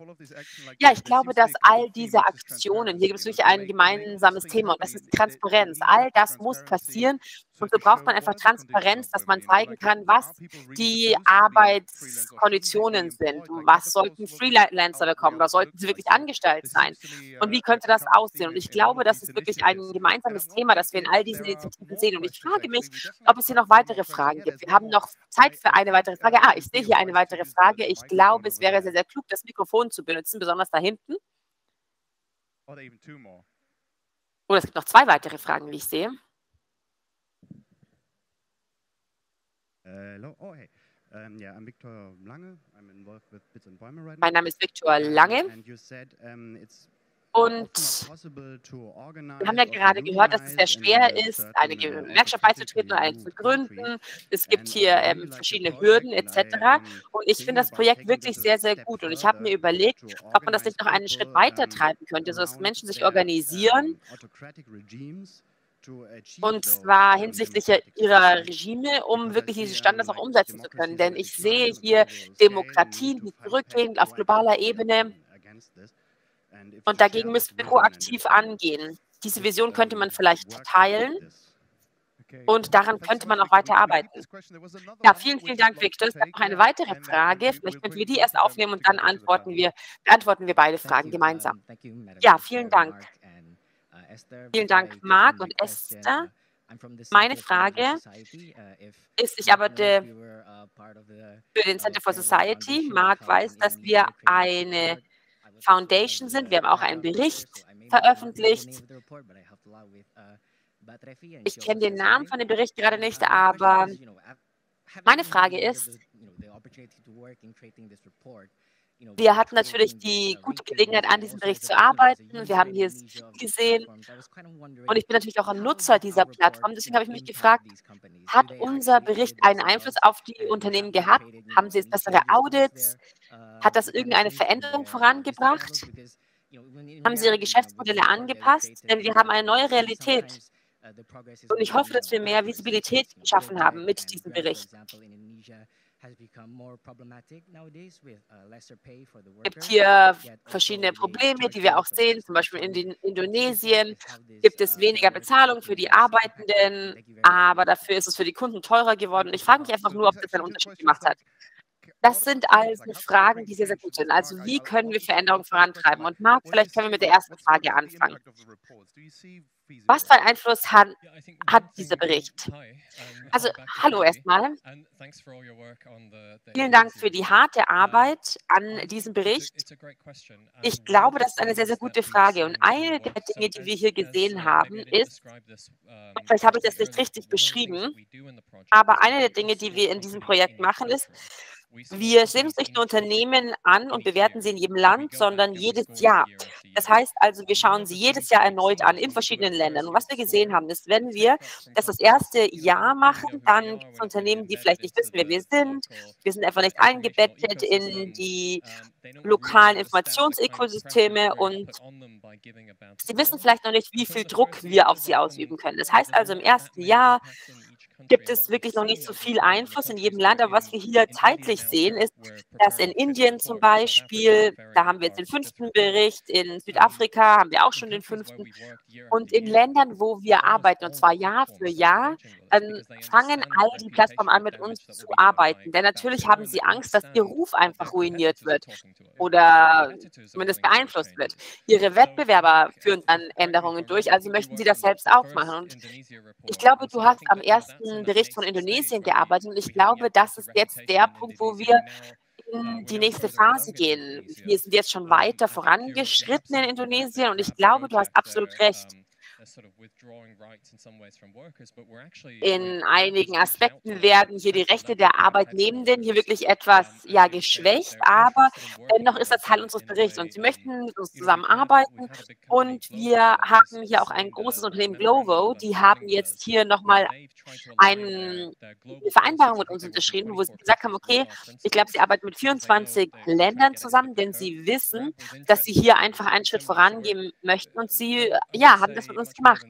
Ja, ich glaube, dass all diese Aktionen, hier gibt es wirklich ein gemeinsames Thema und das ist Transparenz. All das muss passieren und so braucht man einfach Transparenz, dass man zeigen kann, was die Arbeitskonditionen sind. Was sollten Freelancer bekommen oder sollten sie wirklich angestellt sein? Und wie könnte das aussehen? Und ich glaube, das ist wirklich ein gemeinsames Thema, das wir in all diesen Initiativen sehen. Und ich frage mich, ob es hier noch weitere Fragen gibt. Wir haben noch Zeit für eine weitere Frage. Ah, ich sehe hier eine weitere Frage. Ich glaube, es wäre sehr, sehr klug, das Mikrofon zu benutzen, besonders da hinten. Oder oh, es gibt noch zwei weitere Fragen, wie ich sehe. Hello. Oh, hey. Um, yeah, I'm Victor Lange. I'm involved with Bits and Bäume right now. Mein Name ist Victor Lange. Und wir haben ja gerade gehört, dass es sehr schwer ist, eine Gewerkschaft beizutreten oder eine zu gründen. Es gibt hier ähm, verschiedene Hürden etc. Und ich finde das Projekt wirklich sehr, sehr gut. Und ich habe mir überlegt, ob man das nicht noch einen Schritt weiter treiben könnte, sodass Menschen sich organisieren und zwar hinsichtlich ihrer Regime, um wirklich diese Standards auch umsetzen zu können. Denn ich sehe hier Demokratien, die zurückgehen auf globaler Ebene. Und dagegen müssen wir proaktiv angehen. Diese Vision könnte man vielleicht teilen. Und daran könnte man auch weiter arbeiten. Ja, vielen, vielen Dank, Victor. Es gab noch eine weitere Frage. Vielleicht könnten wir die erst aufnehmen und dann antworten wir, beantworten wir beide Fragen gemeinsam. Ja, vielen Dank. Vielen Dank, Marc und Esther. Meine Frage ist, ich arbeite für den Center for Society. Marc weiß, dass wir eine Foundation sind. Wir haben auch einen Bericht veröffentlicht. Ich kenne den Namen von dem Bericht gerade nicht, aber meine Frage ist, wir hatten natürlich die gute Gelegenheit, an diesem Bericht zu arbeiten. Wir haben hier viel gesehen. Und ich bin natürlich auch ein Nutzer dieser Plattform. Deswegen habe ich mich gefragt, hat unser Bericht einen Einfluss auf die Unternehmen gehabt? Haben sie jetzt bessere Audits? Hat das irgendeine Veränderung vorangebracht? Haben sie ihre Geschäftsmodelle angepasst? Denn wir haben eine neue Realität. Und ich hoffe, dass wir mehr Visibilität geschaffen haben mit diesem Bericht. Es gibt hier verschiedene Probleme, die wir auch sehen. Zum Beispiel in Indonesien gibt es weniger Bezahlung für die Arbeitenden, aber dafür ist es für die Kunden teurer geworden. Ich frage mich einfach nur, ob das einen Unterschied gemacht hat. Das sind also Fragen, die sehr, sehr gut sind. Also wie können wir Veränderungen vorantreiben? Und Marc, vielleicht können wir mit der ersten Frage anfangen. Was für einen Einfluss hat, hat dieser Bericht? Also, hallo erstmal. Vielen Dank für die harte Arbeit an diesem Bericht. Ich glaube, das ist eine sehr, sehr gute Frage. Und eine der Dinge, die wir hier gesehen haben, ist, vielleicht habe ich das nicht richtig beschrieben, aber eine der Dinge, die wir in diesem Projekt machen, ist, wir sehen uns nicht nur Unternehmen an und bewerten sie in jedem Land, sondern jedes Jahr. Das heißt also, wir schauen sie jedes Jahr erneut an in verschiedenen Ländern. Und was wir gesehen haben, ist, wenn wir das das erste Jahr machen, dann gibt es Unternehmen, die vielleicht nicht wissen, wer wir sind. Wir sind einfach nicht eingebettet in die lokalen Informationsökosysteme und sie wissen vielleicht noch nicht, wie viel Druck wir auf sie ausüben können. Das heißt also, im ersten Jahr gibt es wirklich noch nicht so viel Einfluss in jedem Land. Aber was wir hier zeitlich sehen, ist, dass in Indien zum Beispiel, da haben wir jetzt den fünften Bericht, in Südafrika haben wir auch schon den fünften. Und in Ländern, wo wir arbeiten, und zwar Jahr für Jahr, dann fangen all die Plattformen an, mit uns zu arbeiten. Denn natürlich haben sie Angst, dass ihr Ruf einfach ruiniert wird oder zumindest beeinflusst wird. Ihre Wettbewerber führen dann Änderungen durch, also möchten sie das selbst auch machen. Und ich glaube, du hast am ersten Bericht von Indonesien gearbeitet und ich glaube, das ist jetzt der Punkt, wo wir in die nächste Phase gehen. Wir sind jetzt schon weiter vorangeschritten in Indonesien und ich glaube, du hast absolut recht. In einigen Aspekten werden hier die Rechte der Arbeitnehmenden hier wirklich etwas ja, geschwächt, aber dennoch ist das Teil unseres Berichts und sie möchten mit uns zusammenarbeiten und wir haben hier auch ein großes Unternehmen, Glovo, die haben jetzt hier nochmal eine Vereinbarung mit uns unterschrieben, wo sie gesagt haben, okay, ich glaube, sie arbeiten mit 24 Ländern zusammen, denn sie wissen, dass sie hier einfach einen Schritt vorangehen möchten und sie ja, haben das mit uns gemacht.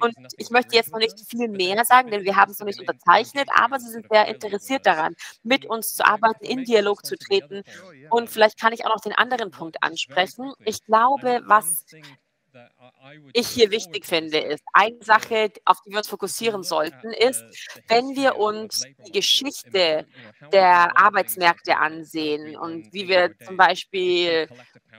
Und ich möchte jetzt noch nicht viel mehr sagen, denn wir haben es noch nicht unterzeichnet, aber sie sind sehr interessiert daran, mit uns zu arbeiten, in Dialog zu treten. Und vielleicht kann ich auch noch den anderen Punkt ansprechen. Ich glaube, was ich hier wichtig finde, ist, eine Sache, auf die wir uns fokussieren sollten, ist, wenn wir uns die Geschichte der Arbeitsmärkte ansehen und wie wir zum Beispiel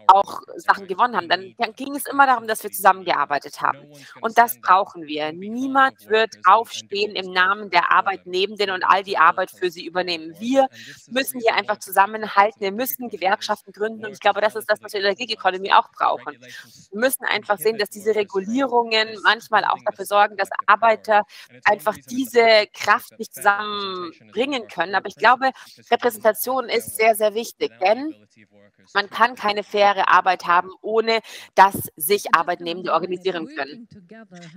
auch Sachen gewonnen haben, dann, dann, ging es immer darum, dass wir zusammengearbeitet haben. Und das brauchen wir. Niemand wird aufstehen im Namen der Arbeitnehmenden und all die Arbeit für sie übernehmen. Wir müssen hier einfach zusammenhalten. Wir müssen Gewerkschaften gründen. Und ich glaube, das ist das, was wir in der Gig Economy auch brauchen. Wir müssen einfach sehen, dass diese Regulierungen manchmal auch dafür sorgen, dass Arbeiter einfach diese Kraft nicht zusammenbringen können. Aber ich glaube, Repräsentation ist sehr, sehr wichtig, denn man kann keine faire Arbeit haben, ohne dass sich Arbeitnehmende organisieren können.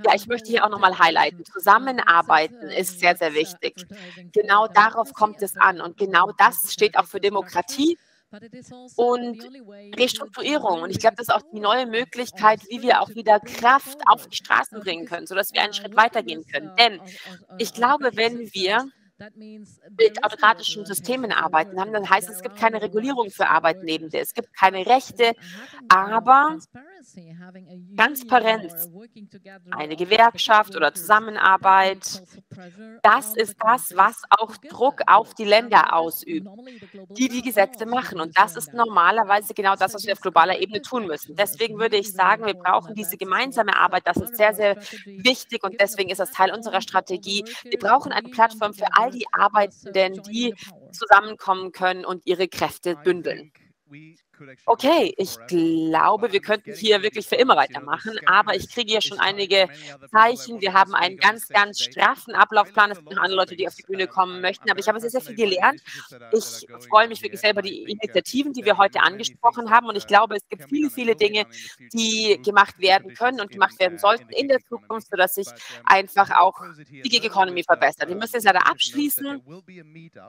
Ja, ich möchte hier auch nochmal highlighten. Zusammenarbeiten ist sehr, sehr wichtig. Genau darauf kommt es an. Und genau das steht auch für Demokratie und Restrukturierung. Und ich glaube, das ist auch die neue Möglichkeit, wie wir auch wieder Kraft auf die Straßen bringen können, sodass wir einen Schritt weitergehen können. Denn ich glaube, wenn wir mit autokratischen Systemen arbeiten haben, dann heißt es, es gibt keine Regulierung für Arbeitnehmende, es gibt keine Rechte, aber Transparenz, eine Gewerkschaft oder Zusammenarbeit, das ist das, was auch Druck auf die Länder ausübt, die die Gesetze machen. Und das ist normalerweise genau das, was wir auf globaler Ebene tun müssen. Deswegen würde ich sagen, wir brauchen diese gemeinsame Arbeit. Das ist sehr, sehr wichtig und deswegen ist das Teil unserer Strategie. Wir brauchen eine Plattform für all die Arbeitenden, die zusammenkommen können und ihre Kräfte bündeln. Okay, ich glaube, wir könnten hier wirklich für immer weitermachen, aber ich kriege hier schon einige Zeichen. Wir haben einen ganz, ganz straffen Ablaufplan. Es gibt noch andere Leute, die auf die Bühne kommen möchten, aber ich habe sehr, sehr viel gelernt. Ich freue mich wirklich selber die Initiativen, die wir heute angesprochen haben und ich glaube, es gibt viele, viele Dinge, die gemacht werden können und gemacht werden sollten in der Zukunft, sodass sich einfach auch die Gig Economy verbessert. Wir müssen jetzt leider abschließen.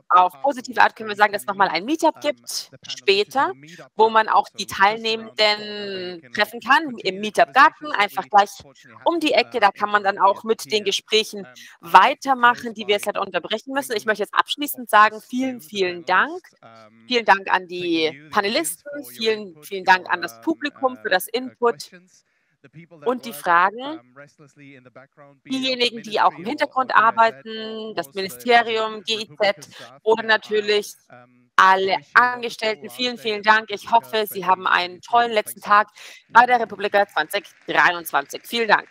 Auf positive Art können wir sagen, dass es nochmal ein Meetup gibt später wo man auch die Teilnehmenden treffen kann, im Meetup Garten, einfach gleich um die Ecke. Da kann man dann auch mit den Gesprächen weitermachen, die wir jetzt halt unterbrechen müssen. Ich möchte jetzt abschließend sagen, vielen, vielen Dank. Vielen Dank an die Panelisten, vielen, vielen Dank an das Publikum für das Input und die Fragen. Diejenigen, die auch im Hintergrund arbeiten, das Ministerium, GIZ oder natürlich alle Angestellten, vielen, vielen Dank. Ich hoffe, Sie haben einen tollen letzten Tag bei der Republika 2023. Vielen Dank.